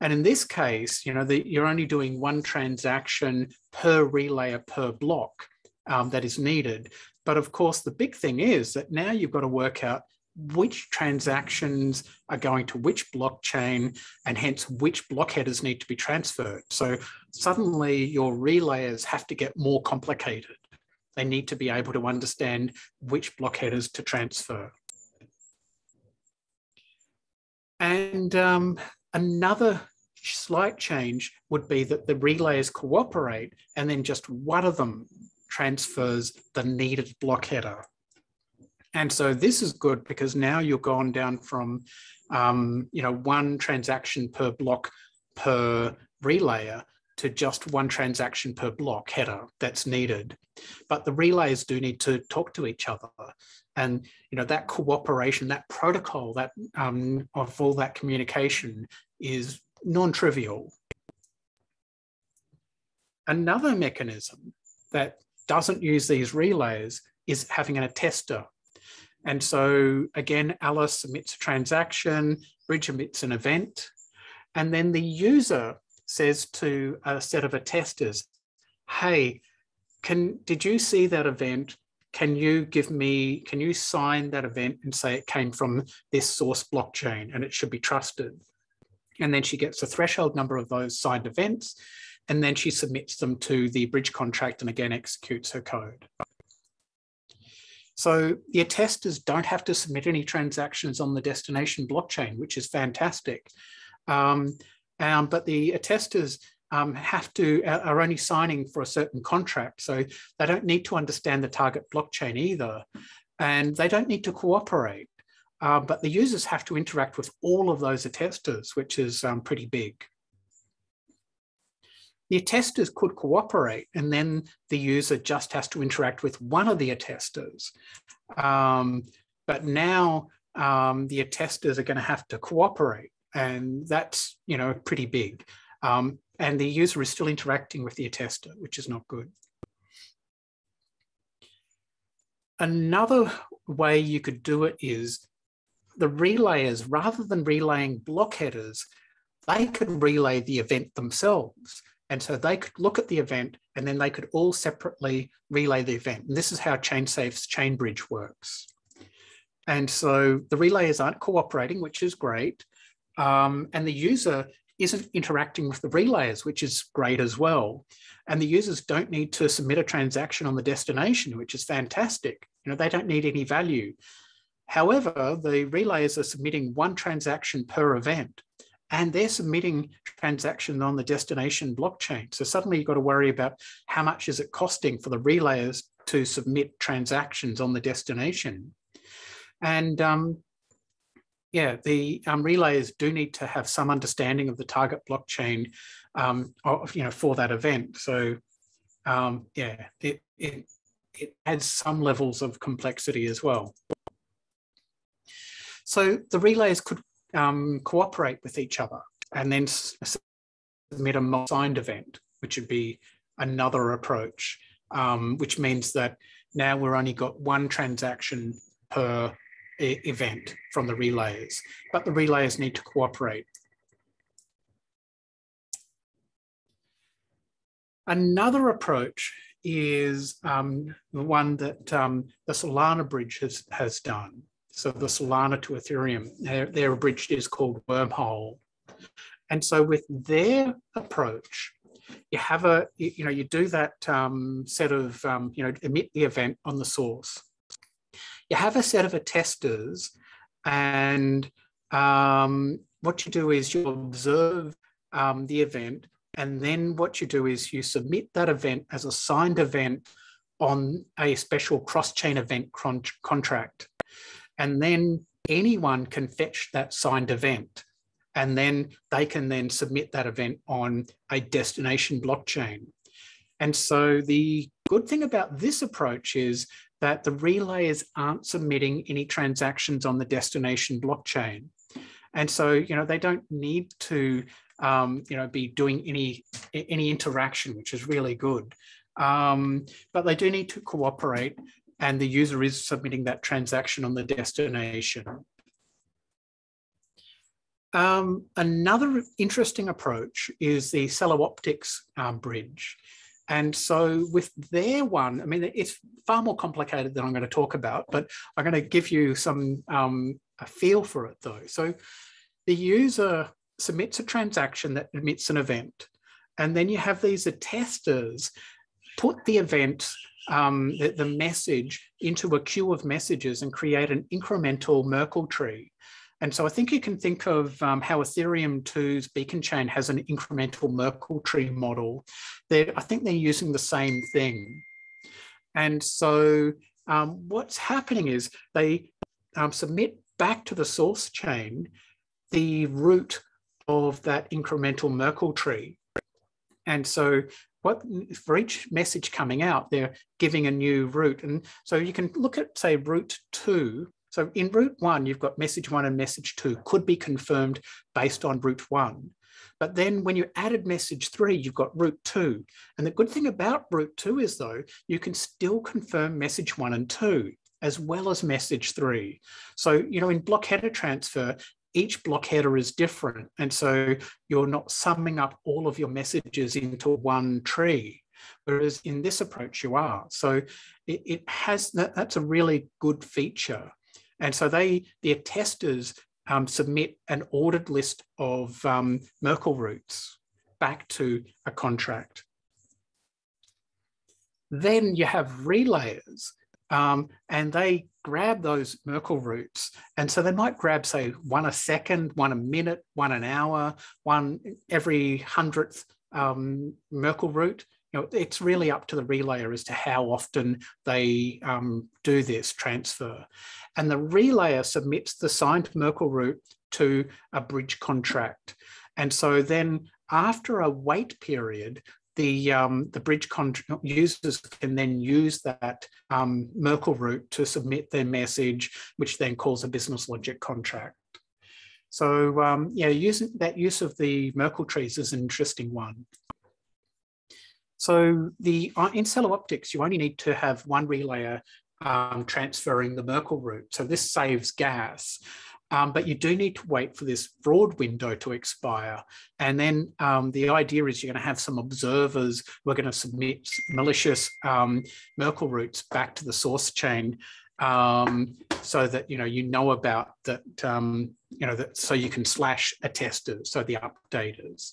And in this case, you know, the, you're only doing one transaction per relayer per block um, that is needed. But of course, the big thing is that now you've got to work out which transactions are going to which blockchain and hence which block headers need to be transferred. So suddenly your relayers have to get more complicated. They need to be able to understand which block headers to transfer. And um, another slight change would be that the relays cooperate and then just one of them transfers the needed block header. And so this is good because now you're gone down from, um, you know, one transaction per block per relayer to just one transaction per block header that's needed. But the relays do need to talk to each other. And, you know, that cooperation, that protocol that um, of all that communication is non-trivial. Another mechanism that doesn't use these relays is having an attester. And so again, Alice submits a transaction, Bridge emits an event, and then the user says to a set of attesters, hey, can did you see that event? Can you give me, can you sign that event and say it came from this source blockchain and it should be trusted? And then she gets a threshold number of those signed events, and then she submits them to the bridge contract and again executes her code. So the attesters don't have to submit any transactions on the destination blockchain, which is fantastic. Um, um, but the attesters um, have to are only signing for a certain contract, so they don't need to understand the target blockchain either, and they don't need to cooperate. Uh, but the users have to interact with all of those attesters, which is um, pretty big. The attesters could cooperate, and then the user just has to interact with one of the attesters. Um, but now um, the attesters are going to have to cooperate, and that's you know pretty big. Um, and the user is still interacting with the attester, which is not good. Another way you could do it is the relayers, rather than relaying block headers, they could relay the event themselves. And so they could look at the event and then they could all separately relay the event. And this is how ChainSafe's chain bridge works. And so the relayers aren't cooperating, which is great. Um, and the user isn't interacting with the relayers, which is great as well. And the users don't need to submit a transaction on the destination, which is fantastic. You know, they don't need any value. However, the relayers are submitting one transaction per event and they're submitting transactions on the destination blockchain. So suddenly you've got to worry about how much is it costing for the relayers to submit transactions on the destination. And um, yeah, the um, relayers do need to have some understanding of the target blockchain, um, of, you know, for that event. So um, yeah, it, it, it adds some levels of complexity as well. So the relays could um, cooperate with each other and then submit a signed event, which would be another approach, um, which means that now we're only got one transaction per e event from the relays, but the relays need to cooperate. Another approach is um, the one that um, the Solana bridge has, has done. So the Solana to Ethereum, their, their bridge is called Wormhole. And so with their approach, you have a, you know, you do that um, set of, um, you know, emit the event on the source. You have a set of attesters and um, what you do is you observe um, the event and then what you do is you submit that event as a signed event on a special cross-chain event con contract. And then anyone can fetch that signed event and then they can then submit that event on a destination blockchain. And so the good thing about this approach is that the relayers aren't submitting any transactions on the destination blockchain. And so, you know, they don't need to, um, you know, be doing any any interaction, which is really good. Um, but they do need to cooperate, and the user is submitting that transaction on the destination. Um, another interesting approach is the CeloOptics um, bridge. And so with their one, I mean, it's far more complicated than I'm going to talk about, but I'm going to give you some um, a feel for it though. So the user submits a transaction that emits an event. And then you have these attesters put the event, um, the, the message into a queue of messages and create an incremental Merkle tree. And so I think you can think of um, how Ethereum 2's beacon chain has an incremental Merkle tree model. They're, I think they're using the same thing. And so um, what's happening is they um, submit back to the source chain the root of that incremental Merkle tree. And so what for each message coming out, they're giving a new root. And so you can look at, say, root two so in root one, you've got message one and message two could be confirmed based on root one. But then when you added message three, you've got root two. And the good thing about root two is though, you can still confirm message one and two as well as message three. So, you know, in block header transfer, each block header is different. And so you're not summing up all of your messages into one tree. Whereas in this approach, you are. So it, it has that, that's a really good feature. And so they, their testers um, submit an ordered list of um, Merkle roots back to a contract. Then you have relayers um, and they grab those Merkle roots. And so they might grab, say, one a second, one a minute, one an hour, one every hundredth um, Merkle root you know, it's really up to the relayer as to how often they um, do this transfer. And the relayer submits the signed Merkle root to a bridge contract. And so then after a wait period, the, um, the bridge users can then use that um, Merkle root to submit their message, which then calls a business logic contract. So um, yeah, using that use of the Merkle trees is an interesting one. So the uh, in CeloOptics, you only need to have one relayer um, transferring the Merkle root. So this saves gas. Um, but you do need to wait for this fraud window to expire. And then um, the idea is you're going to have some observers who are going to submit malicious um, Merkle roots back to the source chain um, so that you know you know about that um, you know that so you can slash attesters, so the updaters.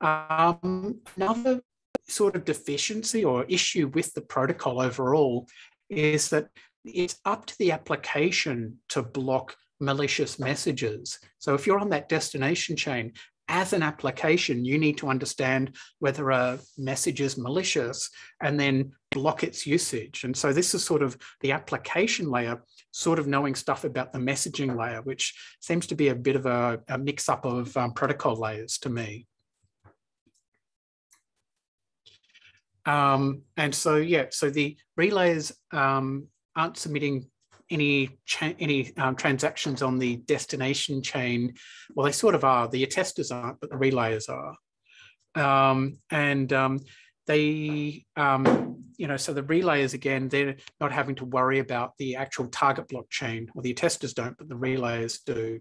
Um, another sort of deficiency or issue with the protocol overall is that it's up to the application to block malicious messages. So if you're on that destination chain, as an application, you need to understand whether a message is malicious and then block its usage. And so this is sort of the application layer, sort of knowing stuff about the messaging layer, which seems to be a bit of a, a mix up of um, protocol layers to me. Um, and so, yeah, so the relays um, aren't submitting any any um, transactions on the destination chain. Well, they sort of are. The attesters aren't, but the relayers are. Um, and um, they, um, you know, so the relayers again, they're not having to worry about the actual target blockchain, or the attesters don't, but the relayers do.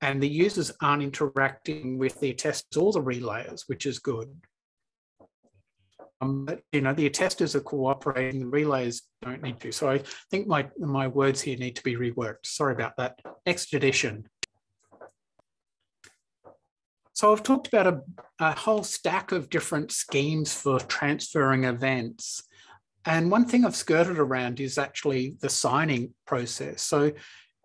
And the users aren't interacting with the attesters or the relayers, which is good. Um, but, you know, the attesters are cooperating, the relays don't need to. So I think my, my words here need to be reworked. Sorry about that. Next edition. So I've talked about a, a whole stack of different schemes for transferring events. And one thing I've skirted around is actually the signing process. So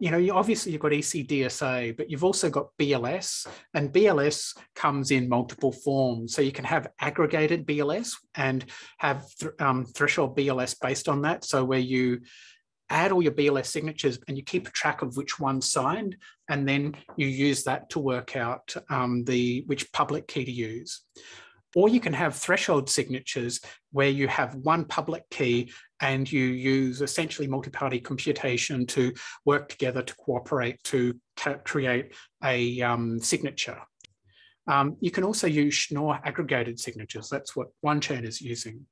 you know, you, obviously you've got ECDSA, but you've also got BLS, and BLS comes in multiple forms. So you can have aggregated BLS and have th um, threshold BLS based on that. So where you add all your BLS signatures and you keep track of which one signed, and then you use that to work out um, the which public key to use. Or you can have threshold signatures where you have one public key and you use essentially multi-party computation to work together to cooperate to create a um, signature. Um, you can also use Schnorr aggregated signatures. That's what Wanchain is using.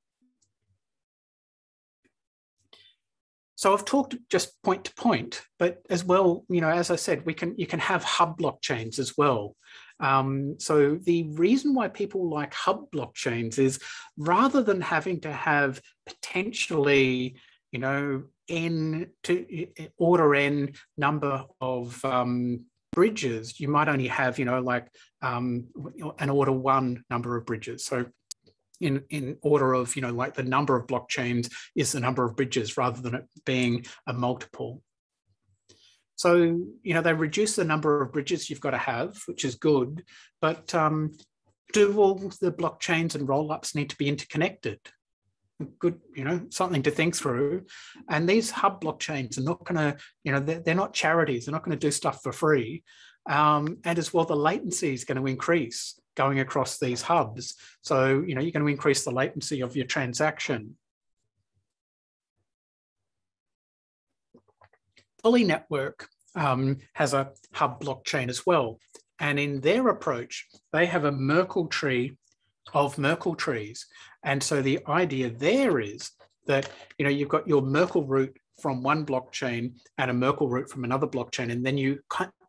So I've talked just point to point, but as well, you know, as I said, we can you can have hub blockchains as well. Um, so the reason why people like hub blockchains is rather than having to have potentially, you know, n to order n number of um, bridges, you might only have, you know, like um, an order one number of bridges. So in, in order of, you know, like the number of blockchains is the number of bridges rather than it being a multiple. So, you know, they reduce the number of bridges you've got to have, which is good, but um, do all the blockchains and rollups need to be interconnected? Good, you know, something to think through. And these hub blockchains are not going to, you know, they're, they're, not charities. They're not going to do stuff for free. Um, and as well, the latency is going to increase going across these hubs. So, you know, you're going to increase the latency of your transaction. Poly Network um, has a hub blockchain as well. And in their approach, they have a Merkle tree of Merkle trees. And so the idea there is that, you know, you've got your Merkle root from one blockchain and a Merkle root from another blockchain, and then you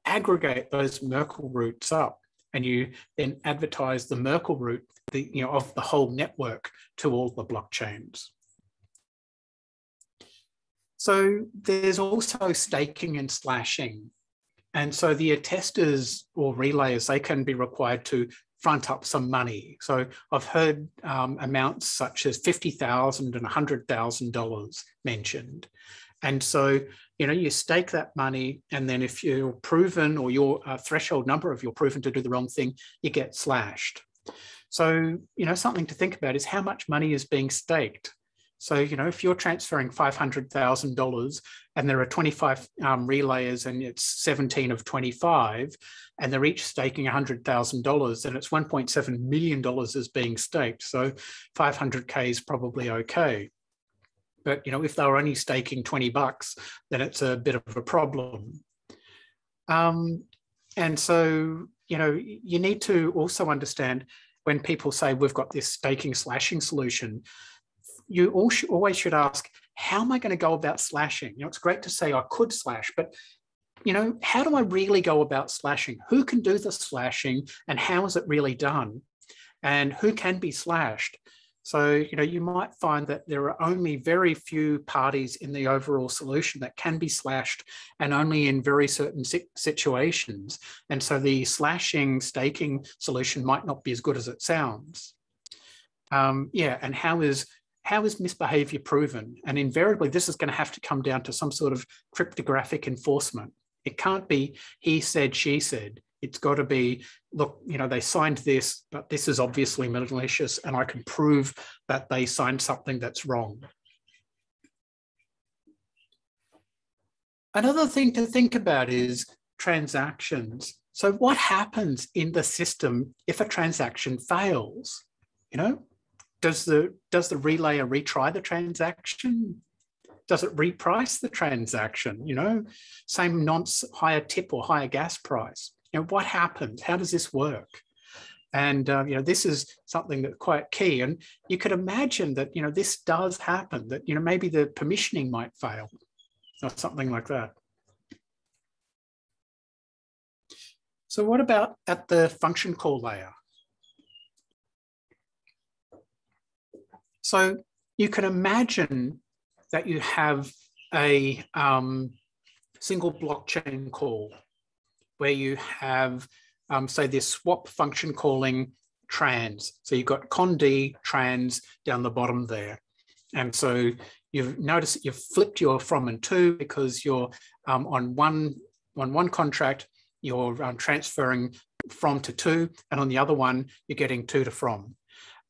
aggregate those Merkle roots up and you then advertise the Merkle root the, you know, of the whole network to all the blockchains. So there's also staking and slashing. And so the attesters or relayers, they can be required to front up some money. So I've heard um, amounts such as 50,000 and $100,000 mentioned. And so, you know, you stake that money, and then if you're proven or your uh, threshold number, if you're proven to do the wrong thing, you get slashed. So, you know, something to think about is how much money is being staked. So, you know, if you're transferring $500,000 and there are 25 um, relayers and it's 17 of 25, and they're each staking $100,000, then it's $1.7 million is being staked. So 500K is probably okay. But, you know, if they're only staking 20 bucks, then it's a bit of a problem. Um, and so, you know, you need to also understand when people say we've got this staking slashing solution, you always should ask, how am I going to go about slashing? You know, it's great to say I could slash, but you know, how do I really go about slashing? Who can do the slashing and how is it really done? And who can be slashed? So, you know, you might find that there are only very few parties in the overall solution that can be slashed and only in very certain situations. And so the slashing staking solution might not be as good as it sounds. Um, yeah, and how is how is misbehavior proven? And invariably, this is going to have to come down to some sort of cryptographic enforcement. It can't be he said, she said. It's got to be, look, you know, they signed this, but this is obviously malicious, and I can prove that they signed something that's wrong. Another thing to think about is transactions. So what happens in the system if a transaction fails? You know, does the does the relayer retry the transaction? Does it reprice the transaction? You know, same nonce higher tip or higher gas price. You know, what happens? How does this work? And uh, you know, this is something that's quite key. And you could imagine that you know this does happen. That you know maybe the permissioning might fail, or something like that. So what about at the function call layer? So you can imagine that you have a um, single blockchain call where you have, um, say, this swap function calling trans. So you've got cond trans down the bottom there. And so you've noticed that you've flipped your from and to because you're um, on one on one contract, you're um, transferring from to to, and on the other one, you're getting to to from.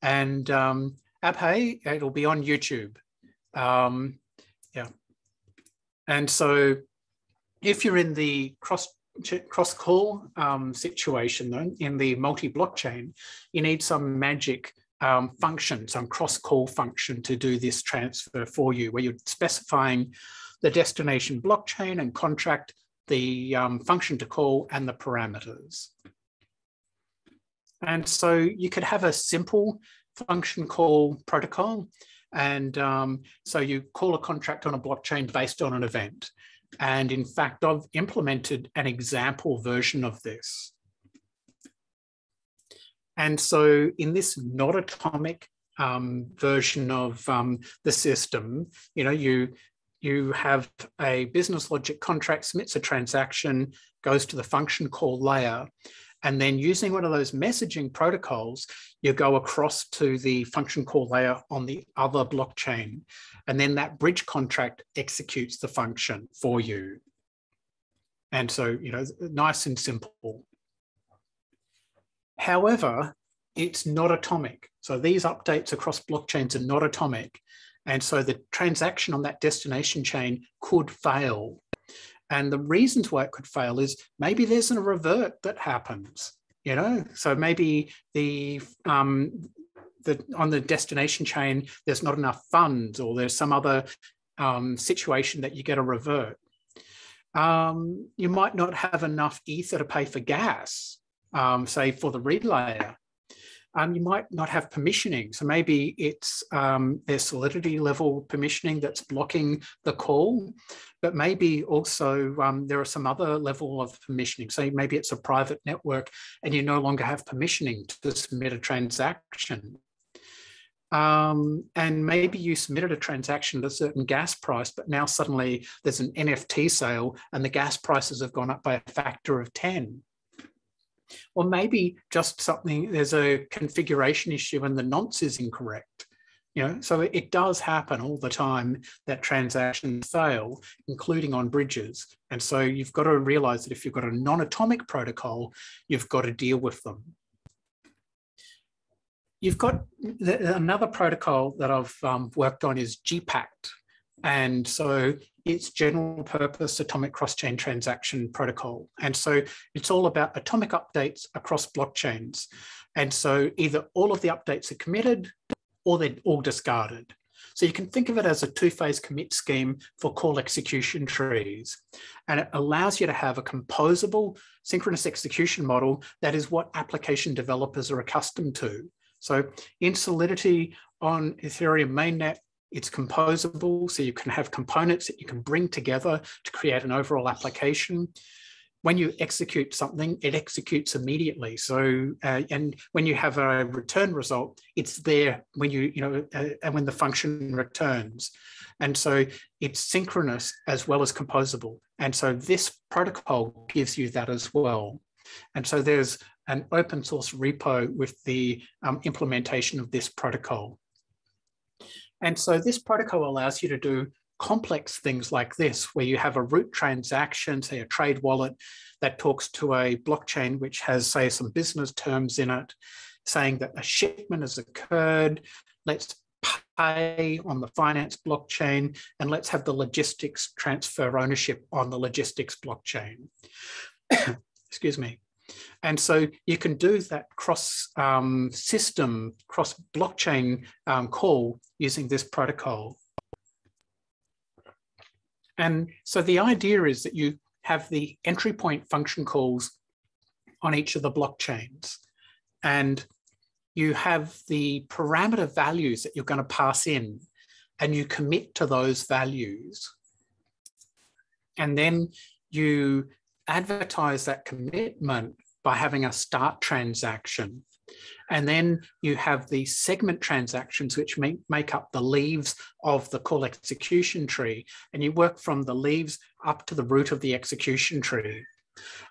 And um, Abhay, it'll be on YouTube. Um, yeah. And so if you're in the cross cross call um, situation though, in the multi blockchain, you need some magic um, function, some cross call function to do this transfer for you, where you're specifying the destination blockchain and contract, the um, function to call, and the parameters. And so you could have a simple function call protocol. And um, so you call a contract on a blockchain based on an event. And in fact, I've implemented an example version of this. And so in this not atomic um, version of um, the system, you know, you, you have a business logic contract, submits a transaction, goes to the function call layer, and then using one of those messaging protocols, you go across to the function call layer on the other blockchain. And then that bridge contract executes the function for you. And so, you know, nice and simple. However, it's not atomic. So these updates across blockchains are not atomic. And so the transaction on that destination chain could fail and the reasons why it could fail is maybe there's a revert that happens, you know? So maybe the, um, the on the destination chain, there's not enough funds or there's some other um, situation that you get a revert. Um, you might not have enough ether to pay for gas, um, say for the relayer um, you might not have permissioning. So maybe it's um, their solidity level permissioning that's blocking the call, but maybe also um, there are some other level of permissioning. So maybe it's a private network and you no longer have permissioning to submit a transaction. Um, and maybe you submitted a transaction at a certain gas price, but now suddenly there's an NFT sale and the gas prices have gone up by a factor of 10 or maybe just something, there's a configuration issue and the nonce is incorrect. You know, so it, does happen all the time that transactions fail, including on bridges. And so you've got to realize that if you've got a non-atomic protocol, you've got to deal with them. You've got another protocol that I've um, worked on is GPACT. And so it's general purpose atomic cross-chain transaction protocol. And so it's all about atomic updates across blockchains. And so either all of the updates are committed or they're all discarded. So you can think of it as a two-phase commit scheme for call execution trees. And it allows you to have a composable synchronous execution model that is what application developers are accustomed to. So in Solidity on Ethereum mainnet, it's composable, so you can have components that you can bring together to create an overall application. When you execute something, it executes immediately. So, uh, and when you have a return result, it's there when you, you know, uh, and when the function returns. And so it's synchronous as well as composable. And so this protocol gives you that as well. And so there's an open source repo with the um, implementation of this protocol. And so this protocol allows you to do complex things like this, where you have a root transaction, say a trade wallet that talks to a blockchain which has, say, some business terms in it, saying that a shipment has occurred. Let's pay on the finance blockchain, and let's have the logistics transfer ownership on the logistics blockchain. (coughs) Excuse me. And so you can do that cross um, system, cross blockchain um, call using this protocol. And so the idea is that you have the entry point function calls on each of the blockchains. And you have the parameter values that you're going to pass in, and you commit to those values. And then you advertise that commitment by having a start transaction And then you have the segment transactions, which make, make up the leaves of the call execution tree. And you work from the leaves up to the root of the execution tree.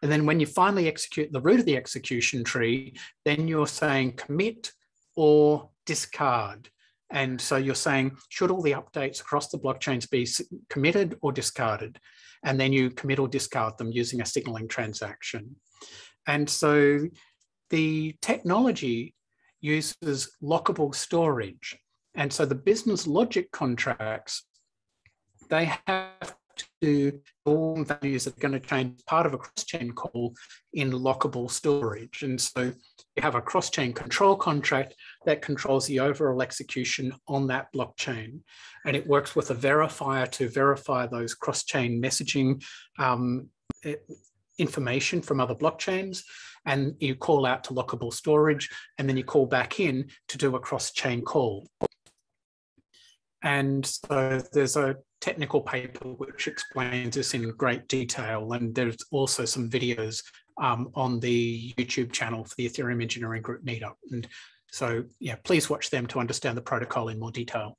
And then when you finally execute the root of the execution tree, then you're saying commit or discard. And so you're saying, should all the updates across the blockchains be committed or discarded? And then you commit or discard them using a signaling transaction. And so the technology uses lockable storage. And so the business logic contracts, they have to all values that are going to change part of a cross-chain call in lockable storage. And so you have a cross-chain control contract that controls the overall execution on that blockchain. And it works with a verifier to verify those cross-chain messaging um, information from other blockchains. And you call out to lockable storage, and then you call back in to do a cross-chain call. And so there's a technical paper which explains this in great detail. And there's also some videos um, on the YouTube channel for the Ethereum Engineering Group meetup. And so, yeah, please watch them to understand the protocol in more detail.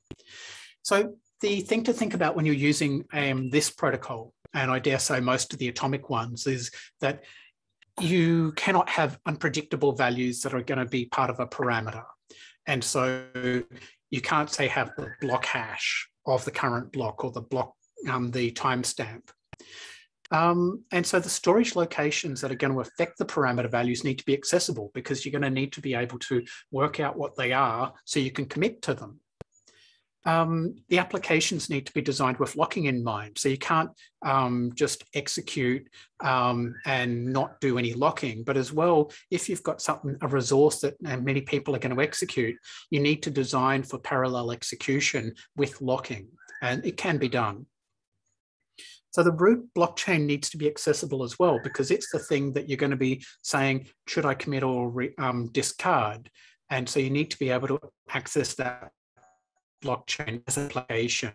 So the thing to think about when you're using um, this protocol, and I dare say most of the atomic ones, is that you cannot have unpredictable values that are going to be part of a parameter. And so you can't say have the block hash of the current block or the block, um, the timestamp. Um, and so the storage locations that are going to affect the parameter values need to be accessible because you're going to need to be able to work out what they are so you can commit to them um, the applications need to be designed with locking in mind. So you can't um, just execute um, and not do any locking. But as well, if you've got something, a resource that many people are going to execute, you need to design for parallel execution with locking, and it can be done. So the root blockchain needs to be accessible as well, because it's the thing that you're going to be saying, should I commit or um, discard? And so you need to be able to access that blockchain as application.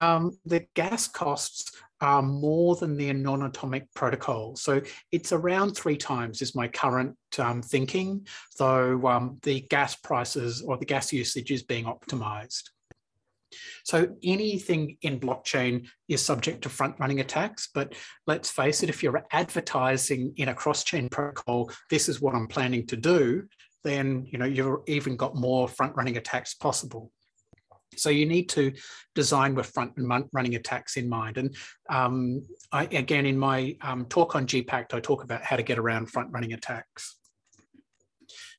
Um, the gas costs are more than the non-atomic protocol. So it's around three times is my current um, thinking, though um, the gas prices or the gas usage is being optimized. So anything in blockchain is subject to front-running attacks, but let's face it, if you're advertising in a cross-chain protocol, this is what I'm planning to do, then you know you've even got more front running attacks possible. So you need to design with front running attacks in mind. And um, I, again, in my um, talk on GPACT, I talk about how to get around front running attacks.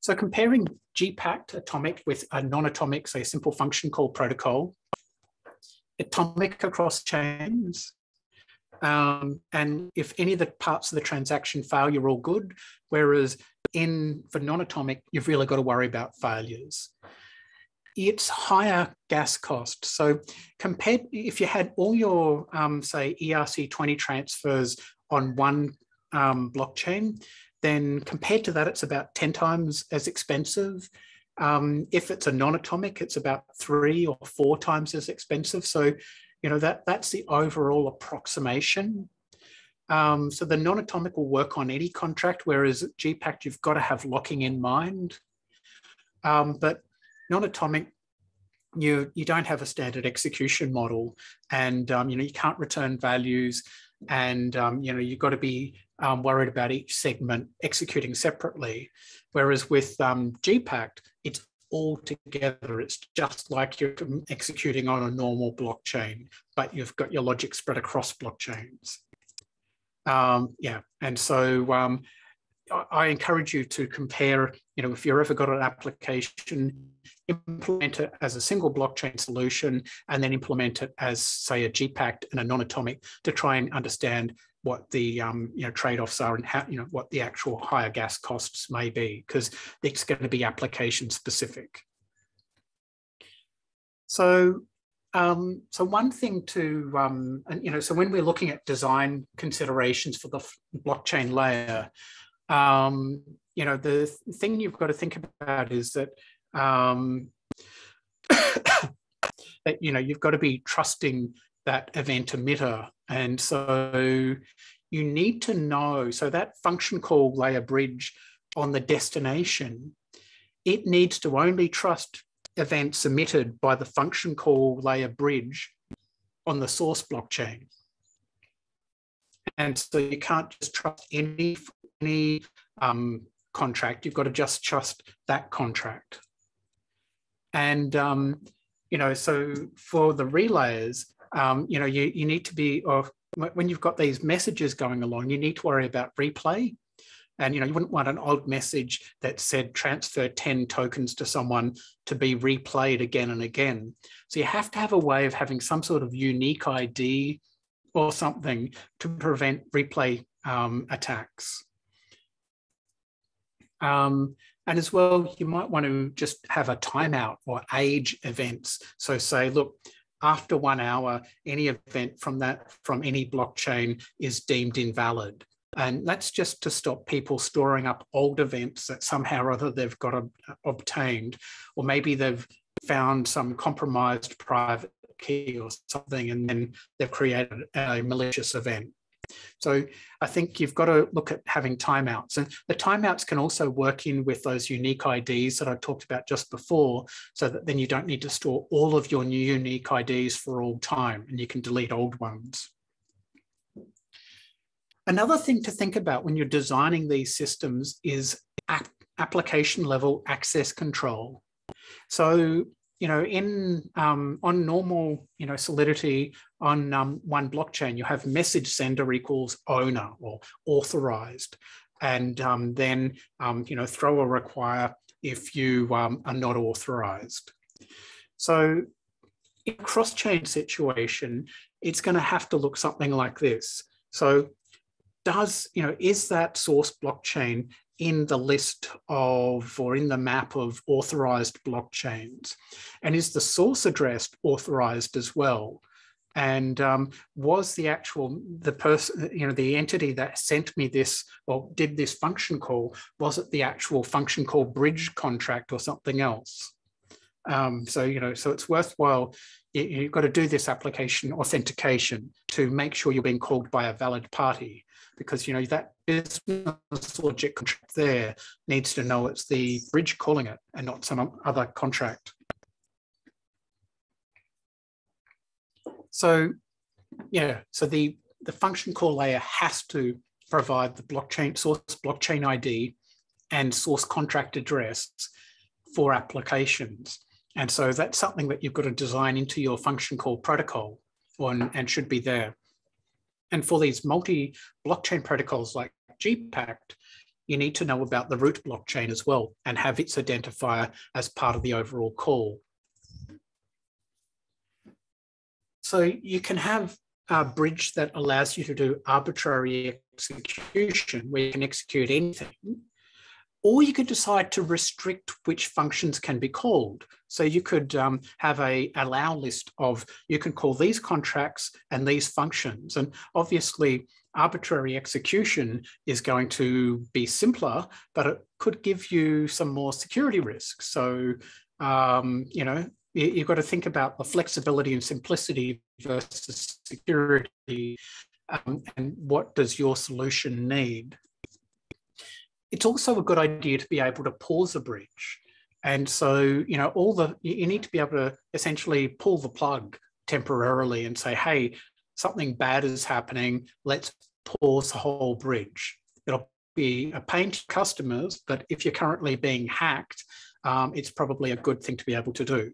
So comparing GPACT atomic with a non-atomic, say simple function call protocol, atomic across chains, um, and if any of the parts of the transaction fail, you're all good. Whereas in for non-atomic, you've really got to worry about failures. It's higher gas cost. So compared, if you had all your, um, say, ERC20 transfers on one um, blockchain, then compared to that, it's about 10 times as expensive. Um, if it's a non-atomic, it's about three or four times as expensive. So, you know, that that's the overall approximation um, so the non-atomic will work on any contract, whereas GPACT, you've got to have locking in mind. Um, but non-atomic, you, you don't have a standard execution model and um, you know you can't return values and um, you know you've got to be um, worried about each segment executing separately. Whereas with um, GPACT, all together. It's just like you're executing on a normal blockchain, but you've got your logic spread across blockchains. Um, yeah, and so um, I encourage you to compare, you know, if you've ever got an application, implement it as a single blockchain solution and then implement it as, say, a GPACT and a non-atomic to try and understand what the um, you know trade-offs are and how you know what the actual higher gas costs may be because it's going to be application specific. So um, so one thing to, um, and, you know, so when we're looking at design considerations for the blockchain layer, um, you know, the thing you've got to think about is that, um, (coughs) that, you know, you've got to be trusting that event emitter. And so you need to know, so that function call layer bridge on the destination, it needs to only trust events submitted by the function call layer bridge on the source blockchain. And so you can't just trust any, any um, contract, you've got to just trust that contract. And, um, you know, so for the relayers, um, you know, you, you need to be, or when you've got these messages going along, you need to worry about replay. And, you know, you wouldn't want an old message that said transfer 10 tokens to someone to be replayed again and again. So you have to have a way of having some sort of unique ID or something to prevent replay um, attacks. Um, and as well, you might want to just have a timeout or age events. So say, look, after one hour, any event from that from any blockchain is deemed invalid. And that's just to stop people storing up old events that somehow or other they've got obtained, or maybe they've found some compromised private key or something, and then they've created a malicious event. So I think you've got to look at having timeouts. And the timeouts can also work in with those unique IDs that I talked about just before, so that then you don't need to store all of your new unique IDs for all time and you can delete old ones. Another thing to think about when you're designing these systems is application level access control. So you know, in um, on normal, you know, Solidity on um, one blockchain, you have message sender equals owner or authorized, and um, then um, you know throw a require if you um, are not authorized. So in a cross-chain situation, it's going to have to look something like this. So does, you know, is that source blockchain in the list of or in the map of authorized blockchains? And is the source address authorized as well? And um, was the actual the person you know the entity that sent me this or did this function call was it the actual function call bridge contract or something else? Um, so you know so it's worthwhile you've got to do this application authentication to make sure you're being called by a valid party because you know that business logic contract there needs to know it's the bridge calling it and not some other contract. So yeah, so the, the function call layer has to provide the blockchain source blockchain ID and source contract address for applications. And so that's something that you've got to design into your function call protocol on, and should be there. And for these multi blockchain protocols like GPACT, you need to know about the root blockchain as well and have its identifier as part of the overall call. So you can have a bridge that allows you to do arbitrary execution where you can execute anything or you could decide to restrict which functions can be called. So you could um, have a allow list of, you can call these contracts and these functions. And obviously arbitrary execution is going to be simpler, but it could give you some more security risks. So, um, you know, you've got to think about the flexibility and simplicity versus security um, and what does your solution need it's also a good idea to be able to pause a bridge. And so, you know, all the, you need to be able to essentially pull the plug temporarily and say, hey, something bad is happening. Let's pause the whole bridge. It'll be a pain to customers, but if you're currently being hacked, um, it's probably a good thing to be able to do.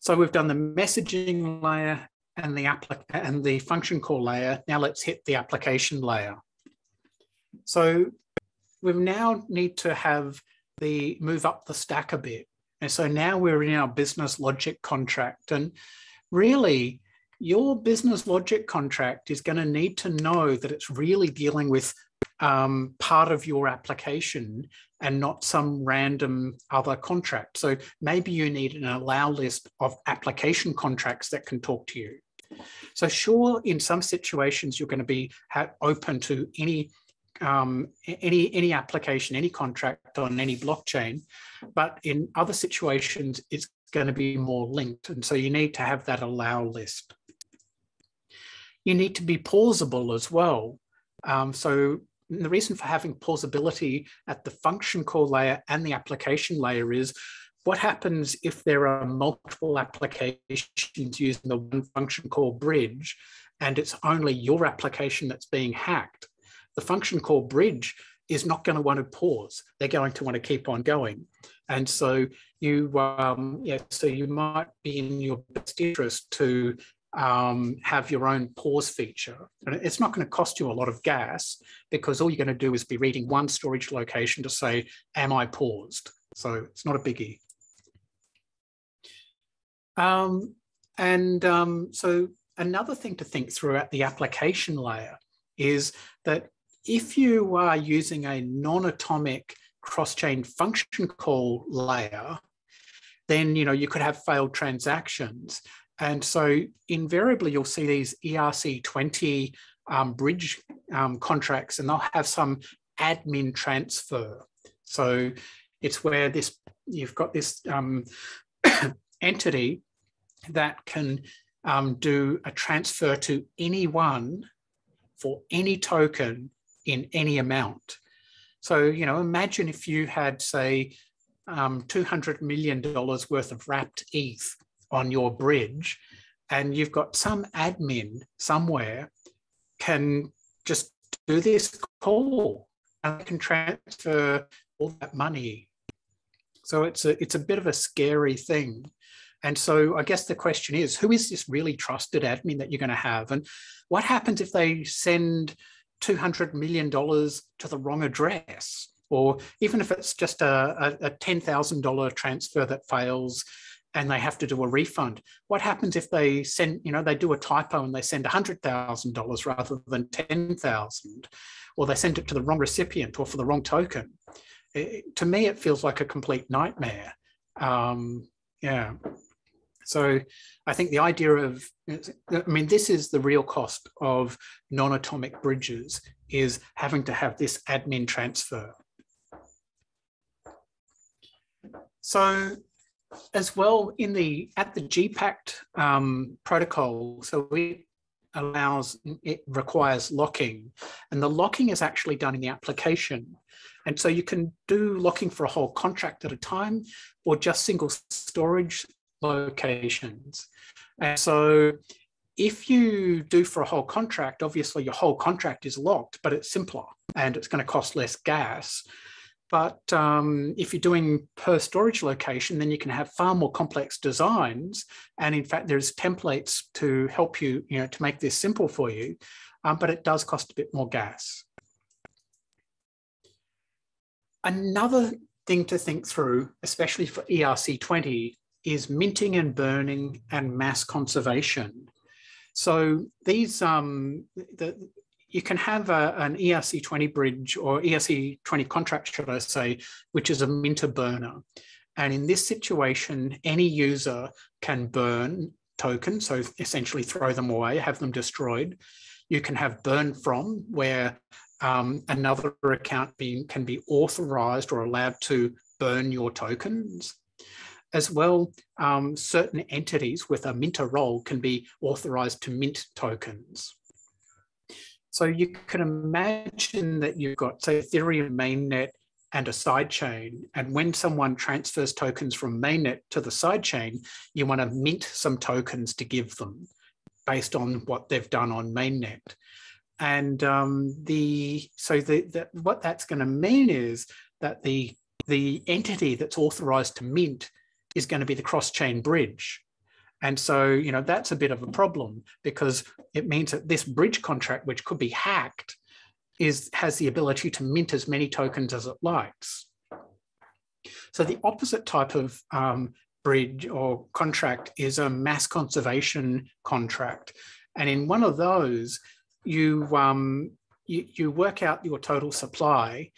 So we've done the messaging layer and the, and the function call layer. Now let's hit the application layer. So we now need to have the move up the stack a bit. And so now we're in our business logic contract. And really, your business logic contract is going to need to know that it's really dealing with um, part of your application and not some random other contract. So maybe you need an allow list of application contracts that can talk to you. So sure, in some situations, you're going to be open to any um, any any application, any contract on any blockchain, but in other situations, it's going to be more linked, and so you need to have that allow list. You need to be pausable as well. Um, so the reason for having pausability at the function call layer and the application layer is what happens if there are multiple applications using the one function call bridge and it's only your application that's being hacked? The function call bridge is not going to want to pause. They're going to want to keep on going. And so you, um, yeah, so you might be in your best interest to um, have your own pause feature. And it's not going to cost you a lot of gas because all you're going to do is be reading one storage location to say, am I paused? So it's not a biggie. Um, and um, so another thing to think through at the application layer is that if you are using a non-atomic cross-chain function call layer, then you know you could have failed transactions. And so invariably you'll see these ERC20 um, bridge um, contracts and they'll have some admin transfer. So it's where this you've got this um, (coughs) entity that can um, do a transfer to anyone for any token in any amount. So, you know, imagine if you had, say, um, $200 million worth of wrapped ETH on your bridge, and you've got some admin somewhere can just do this call and can transfer all that money. So it's a it's a bit of a scary thing. And so I guess the question is, who is this really trusted admin that you're going to have? And what happens if they send $200 million to the wrong address? Or even if it's just a, a, a $10,000 transfer that fails and they have to do a refund. What happens if they send, you know, they do a typo and they send $100,000 rather than 10,000, or they send it to the wrong recipient or for the wrong token? It, to me, it feels like a complete nightmare. Um, yeah. So I think the idea of, I mean, this is the real cost of non-atomic bridges is having to have this admin transfer. So as well in the at the GPACT um, protocol, so it allows it requires locking, and the locking is actually done in the application. And so you can do locking for a whole contract at a time or just single storage locations. And so if you do for a whole contract, obviously your whole contract is locked, but it's simpler and it's going to cost less gas. But um, if you're doing per storage location, then you can have far more complex designs. And in fact, there's templates to help you, you know, to make this simple for you, um, but it does cost a bit more gas. Another thing to think through, especially for ERC20, is minting and burning and mass conservation. So these, um, the, you can have a, an ERC20 bridge or ERC20 contract, should I say, which is a minter burner. And in this situation, any user can burn tokens, so essentially throw them away, have them destroyed. You can have burn from, where um, another account being, can be authorized or allowed to burn your tokens. As well, um, certain entities with a minter role can be authorized to mint tokens. So you can imagine that you've got, say, Ethereum mainnet and a sidechain. And when someone transfers tokens from mainnet to the sidechain, you want to mint some tokens to give them based on what they've done on mainnet. And um, the so the, the, what that's going to mean is that the the entity that's authorized to mint is going to be the cross-chain bridge. And so, you know, that's a bit of a problem because it means that this bridge contract, which could be hacked, is has the ability to mint as many tokens as it likes. So the opposite type of um, bridge or contract is a mass conservation contract. And in one of those, you, um, you, you work out your total supply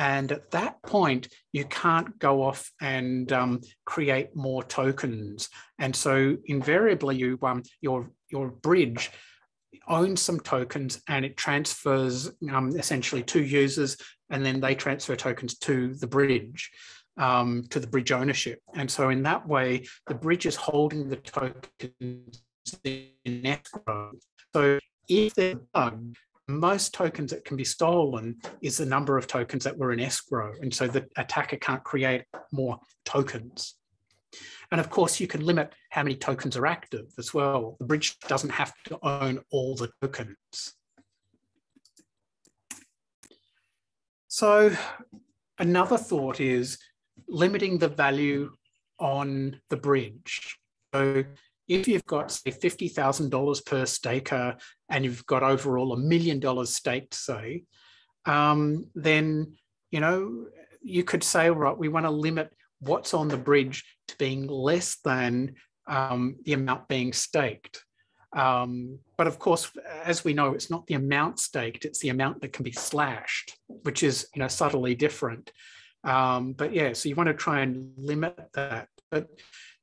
and at that point, you can't go off and um, create more tokens. And so invariably, you um, your your bridge owns some tokens and it transfers um, essentially to users, and then they transfer tokens to the bridge. Um, to the bridge ownership. And so in that way, the bridge is holding the tokens in escrow. So if there's a bug, most tokens that can be stolen is the number of tokens that were in escrow. And so the attacker can't create more tokens. And of course, you can limit how many tokens are active as well. The bridge doesn't have to own all the tokens. So another thought is limiting the value on the bridge. So if you've got say $50,000 per staker and you've got overall a million dollars staked, say, um, then, you know, you could say, right, we want to limit what's on the bridge to being less than um, the amount being staked. Um, but of course, as we know, it's not the amount staked, it's the amount that can be slashed, which is you know subtly different. Um, but yeah, so you want to try and limit that. But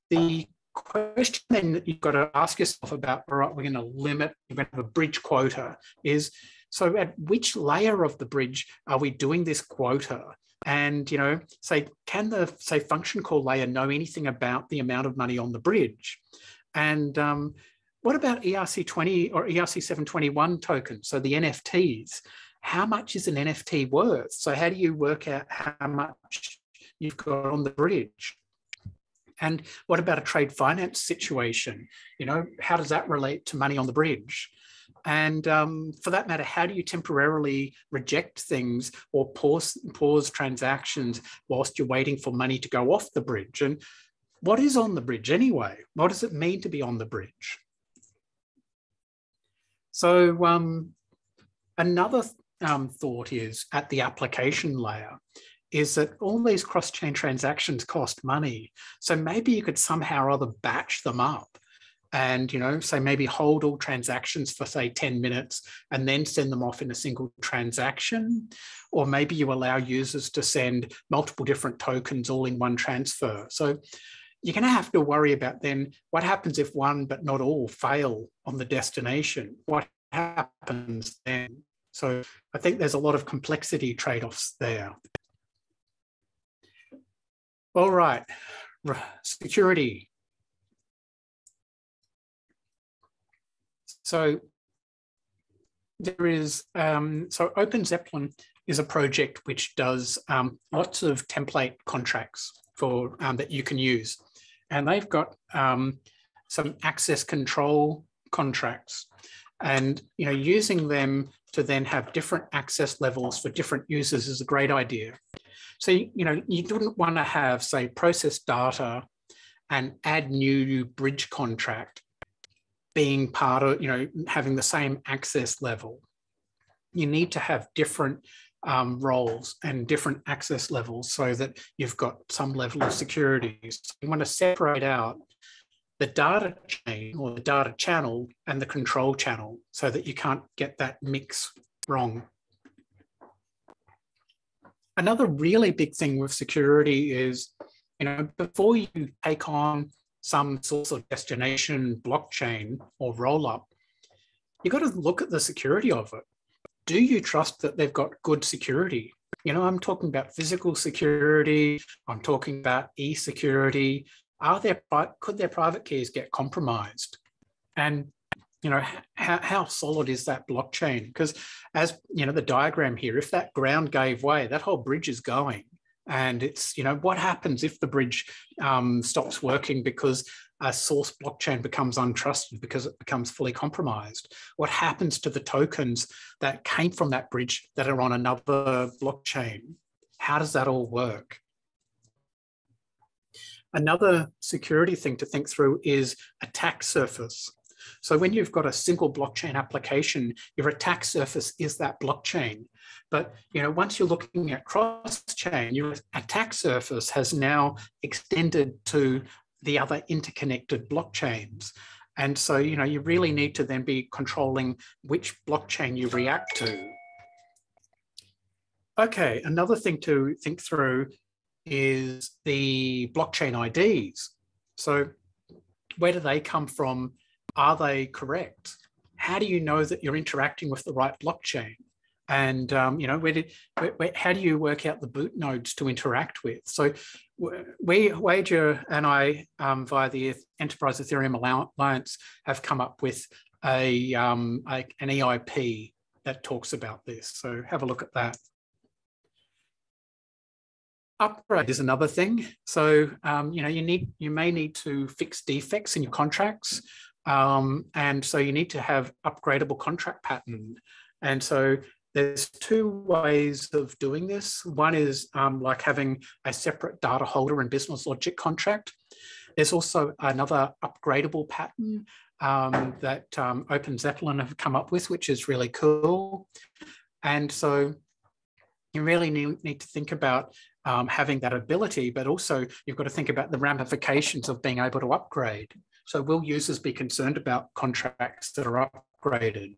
the question then that you've got to ask yourself about, all right, we're going to limit, we're going to have a bridge quota, is so at which layer of the bridge are we doing this quota? And you know, say, can the say function call layer know anything about the amount of money on the bridge? And um, what about ERC20 or ERC721 tokens? So the NFTs, how much is an NFT worth? So how do you work out how much you've got on the bridge? And what about a trade finance situation? You know, how does that relate to money on the bridge? And um, for that matter, how do you temporarily reject things or pause, pause transactions whilst you're waiting for money to go off the bridge? And what is on the bridge anyway? What does it mean to be on the bridge? So um, another um, thought is at the application layer is that all these cross-chain transactions cost money. So maybe you could somehow or other batch them up and you know say maybe hold all transactions for say 10 minutes and then send them off in a single transaction or maybe you allow users to send multiple different tokens all in one transfer so you're going to have to worry about then what happens if one but not all fail on the destination? What happens then? So I think there's a lot of complexity trade-offs there. All right, security. So there is, um, so Open Zeppelin is a project which does um, lots of template contracts for um, that you can use. And they've got um, some access control contracts. And you know using them to then have different access levels for different users is a great idea so you know you wouldn't want to have say process data and add new bridge contract being part of you know having the same access level you need to have different um, roles and different access levels so that you've got some level of security. So you want to separate out the data chain or the data channel and the control channel so that you can't get that mix wrong. Another really big thing with security is, you know, before you take on some sort of destination blockchain or roll up, you've got to look at the security of it do you trust that they've got good security? You know, I'm talking about physical security. I'm talking about e-security. Are there could their private keys get compromised? And you know, how, how solid is that blockchain? Because as you know, the diagram here, if that ground gave way, that whole bridge is going. And it's, you know, what happens if the bridge um, stops working because a source blockchain becomes untrusted because it becomes fully compromised? What happens to the tokens that came from that bridge that are on another blockchain? How does that all work? Another security thing to think through is attack surface. So when you've got a single blockchain application, your attack surface is that blockchain. But you know, once you're looking at cross-chain, your attack surface has now extended to the other interconnected blockchains. And so, you know, you really need to then be controlling which blockchain you react to. Okay, another thing to think through is the blockchain IDs. So where do they come from? Are they correct? How do you know that you're interacting with the right blockchain? and um, you know where did where, where, how do you work out the boot nodes to interact with so Weijia and i um, via the enterprise ethereum alliance have come up with a, um, a, an eip that talks about this. So have a look at that. Upgrade is another thing. So um, you know you need you may need to fix defects in your contracts, um, and so you need to have upgradable contract pattern. And so there's two ways of doing this. One is um, like having a separate data holder and business logic contract. There's also another upgradable pattern um, that um, Open Zeppelin have come up with, which is really cool. And so you really need, need to think about um, having that ability, but also you've got to think about the ramifications of being able to upgrade. So will users be concerned about contracts that are upgraded?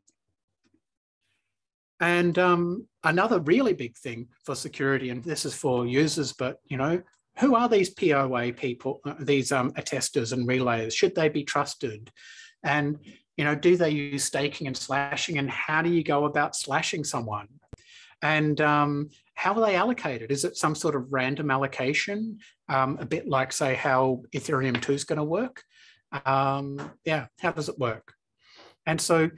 And um, another really big thing for security, and this is for users, but you know, who are these POA people, uh, these um, attesters and relayers? Should they be trusted? And you know, do they use staking and slashing? And how do you go about slashing someone? And um, how are they allocated? Is it some sort of random allocation? Um, a bit like, say, how Ethereum 2 is going to work? Um, yeah, how does it work? And so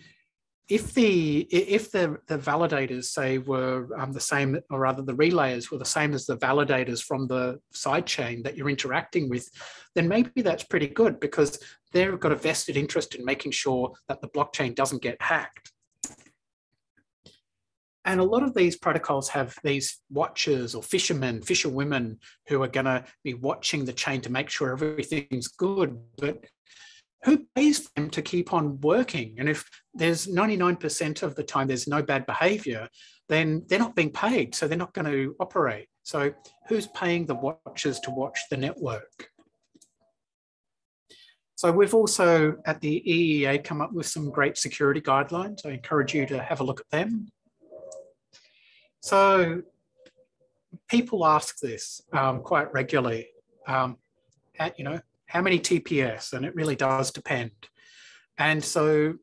if the if the the validators say were um, the same or rather the relayers were the same as the validators from the side chain that you're interacting with then maybe that's pretty good because they've got a vested interest in making sure that the blockchain doesn't get hacked and a lot of these protocols have these watchers or fishermen fisherwomen who are going to be watching the chain to make sure everything's good but who pays them to keep on working? And if there's 99% of the time there's no bad behavior, then they're not being paid. So they're not going to operate. So who's paying the watchers to watch the network? So we've also at the EEA come up with some great security guidelines. I encourage you to have a look at them. So people ask this um, quite regularly. Um, at, you know, how many TPS, and it really does depend. And so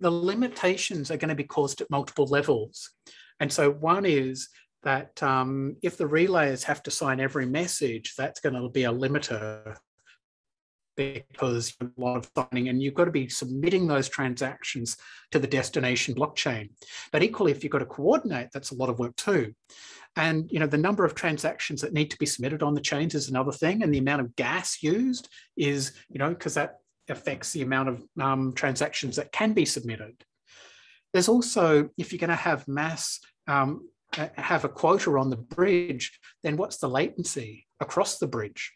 the limitations are going to be caused at multiple levels. And so one is that um, if the relayers have to sign every message, that's going to be a limiter because a lot of signing and you've got to be submitting those transactions to the destination blockchain. But equally, if you've got to coordinate, that's a lot of work too. And you know, the number of transactions that need to be submitted on the chains is another thing, and the amount of gas used is, you know, because that affects the amount of um, transactions that can be submitted. There's also, if you're going to have mass, um, have a quota on the bridge, then what's the latency across the bridge?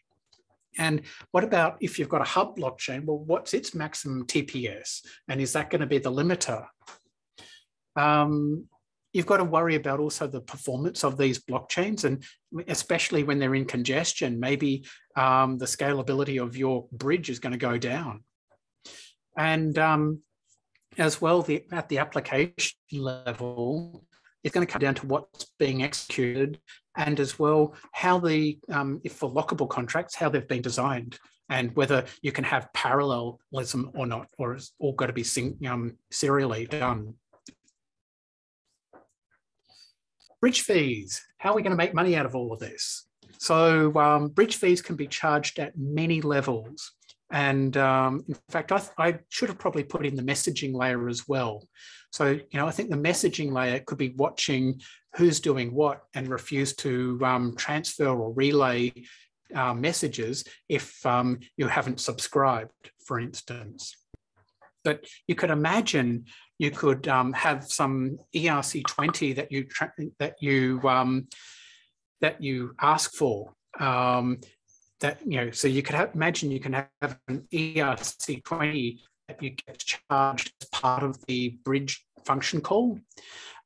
And what about if you've got a hub blockchain? Well, what's its maximum TPS? And is that going to be the limiter? Um, you've got to worry about also the performance of these blockchains and especially when they're in congestion maybe um, the scalability of your bridge is going to go down and um, as well the, at the application level it's going to come down to what's being executed and as well how the um, if for lockable contracts how they've been designed and whether you can have parallelism or not or it's all got to be um, serially done Bridge fees. How are we going to make money out of all of this? So um, bridge fees can be charged at many levels. And um, in fact, I, I, should have probably put in the messaging layer as well. So, you know, I think the messaging layer could be watching who's doing what and refuse to um, transfer or relay uh, messages if um, you haven't subscribed, for instance. But you could imagine you could um, have some ERC20 that you that you um, that you ask for. Um, that you know, so you could have, imagine you can have an ERC20 that you get charged as part of the bridge function call,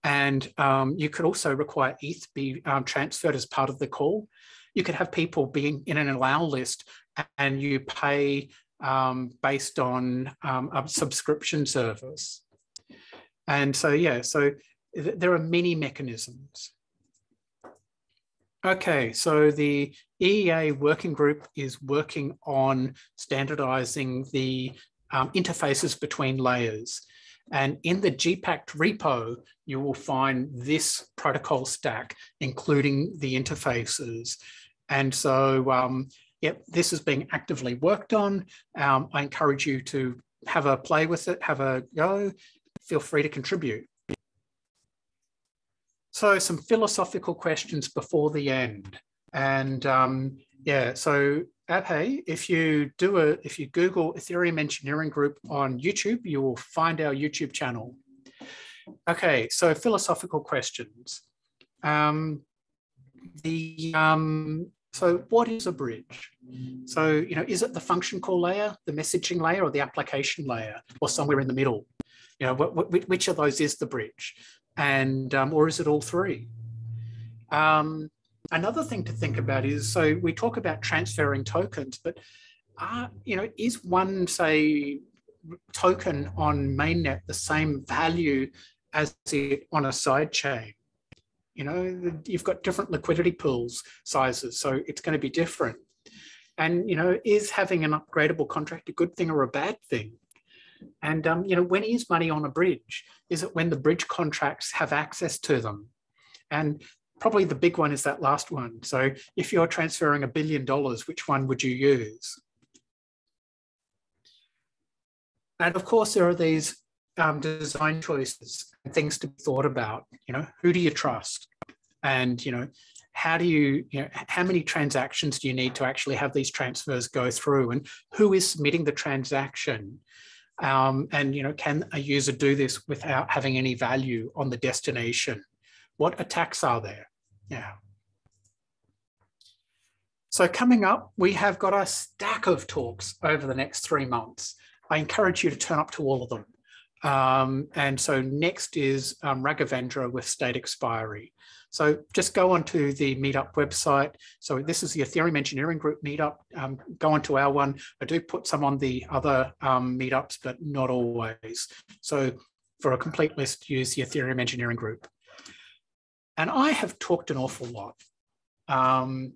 and um, you could also require ETH be um, transferred as part of the call. You could have people being in an allow list, and you pay um, based on um, a subscription service. And so, yeah, so th there are many mechanisms. Okay, so the EEA working group is working on standardizing the um, interfaces between layers. And in the GPACT repo, you will find this protocol stack, including the interfaces. And so, um, yep, this is being actively worked on. Um, I encourage you to have a play with it, have a go, feel free to contribute. So some philosophical questions before the end. And um, yeah, so Abhay, if you do a, if you Google Ethereum Engineering Group on YouTube, you will find our YouTube channel. Okay, so philosophical questions. Um, the um, so what is a bridge? So you know, is it the function call layer, the messaging layer, or the application layer, or somewhere in the middle? You know, which of those is the bridge, and um, or is it all three? Um, another thing to think about is so we talk about transferring tokens, but uh, you know, is one say token on mainnet the same value as it on a side chain? You know, you've got different liquidity pools sizes, so it's going to be different. And you know, is having an upgradable contract a good thing or a bad thing? And um, you know, when is money on a bridge? Is it when the bridge contracts have access to them? And probably the big one is that last one. So if you're transferring a billion dollars, which one would you use? And of course, there are these um, design choices and things to be thought about. You know, who do you trust? And, you know, how do you, you know, how many transactions do you need to actually have these transfers go through? And who is submitting the transaction? Um, and, you know, can a user do this without having any value on the destination? What attacks are there? Yeah. So coming up, we have got a stack of talks over the next three months. I encourage you to turn up to all of them. Um, and so next is um, Raghavendra with state expiry. So just go onto the Meetup website. So this is the Ethereum Engineering Group Meetup. Um, go onto our one. I do put some on the other um, meetups, but not always. So for a complete list, use the Ethereum Engineering Group. And I have talked an awful lot. Um,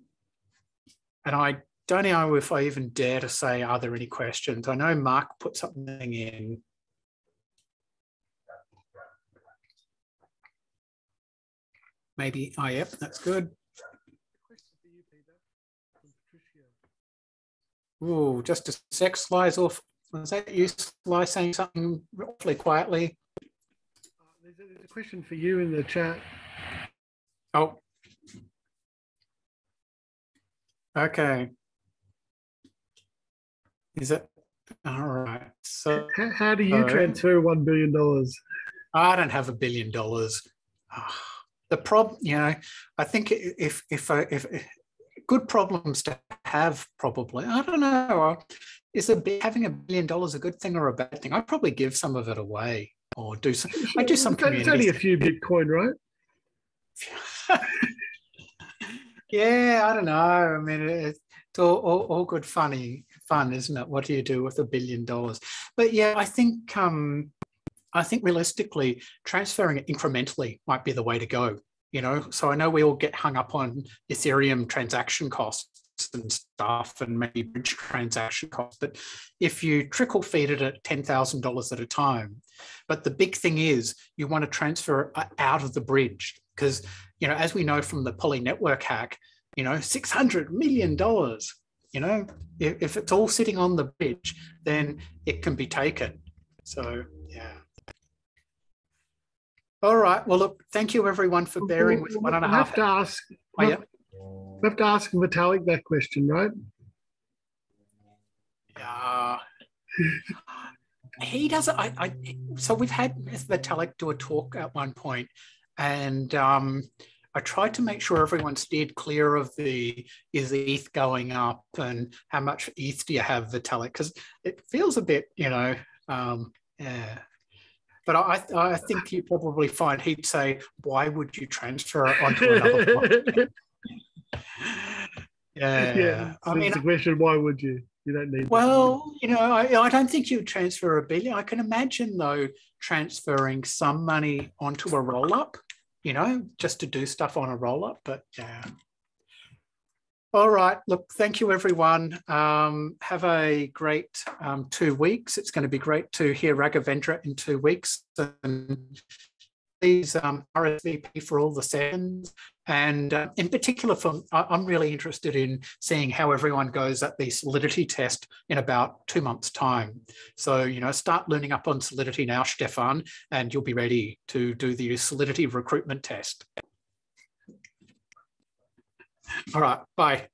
and I don't know if I even dare to say, are there any questions? I know Mark put something in. Maybe, oh, yep, that's good. Oh, just a sec, Sly's off. Was that you, Sly, saying something awfully quietly? Uh, there's, a, there's a question for you in the chat. Oh. Okay. Is it? All right. So how, how do you transfer $1 billion? I don't have a billion dollars. Oh, the problem, you know, I think if, if, if, if good problems to have probably, I don't know. Is a, having a billion dollars a good thing or a bad thing? I'd probably give some of it away or do some, I do some It's only a few Bitcoin, right? (laughs) yeah, I don't know. I mean, it's all, all, all, good, funny fun, isn't it? What do you do with a billion dollars? But yeah, I think um, I think realistically, transferring it incrementally might be the way to go. You know, so I know we all get hung up on Ethereum transaction costs and stuff and maybe bridge transaction costs. But if you trickle feed it at $10,000 at a time, but the big thing is you want to transfer uh, out of the bridge because you know as we know from the poly network hack you know 600 million dollars you know if, if it's all sitting on the bridge then it can be taken so all right well look thank you everyone for bearing with one and a half have to ask oh, yeah. we have to ask vitalik that question right yeah he doesn't I, I so we've had vitalik do a talk at one point and um, I tried to make sure everyone steered clear of the is the ETH going up and how much ETH do you have, Vitalik? Because it feels a bit, you know, um, yeah. But I, I think you probably find he'd say, why would you transfer it onto another one? (laughs) yeah. yeah. I mean, the question, why would you? You don't need. Well, you know, I, I don't think you'd transfer a billion. I can imagine though transferring some money onto a roll up you know, just to do stuff on a roll up. But yeah. All right. Look, thank you, everyone. Um, have a great um, two weeks. It's going to be great to hear Raghavendra in two weeks. And please um, RSVP for all the sessions. And uh, in particular, for, I'm really interested in seeing how everyone goes at the solidity test in about two months' time. So, you know, start learning up on solidity now, Stefan, and you'll be ready to do the solidity recruitment test. All right. Bye.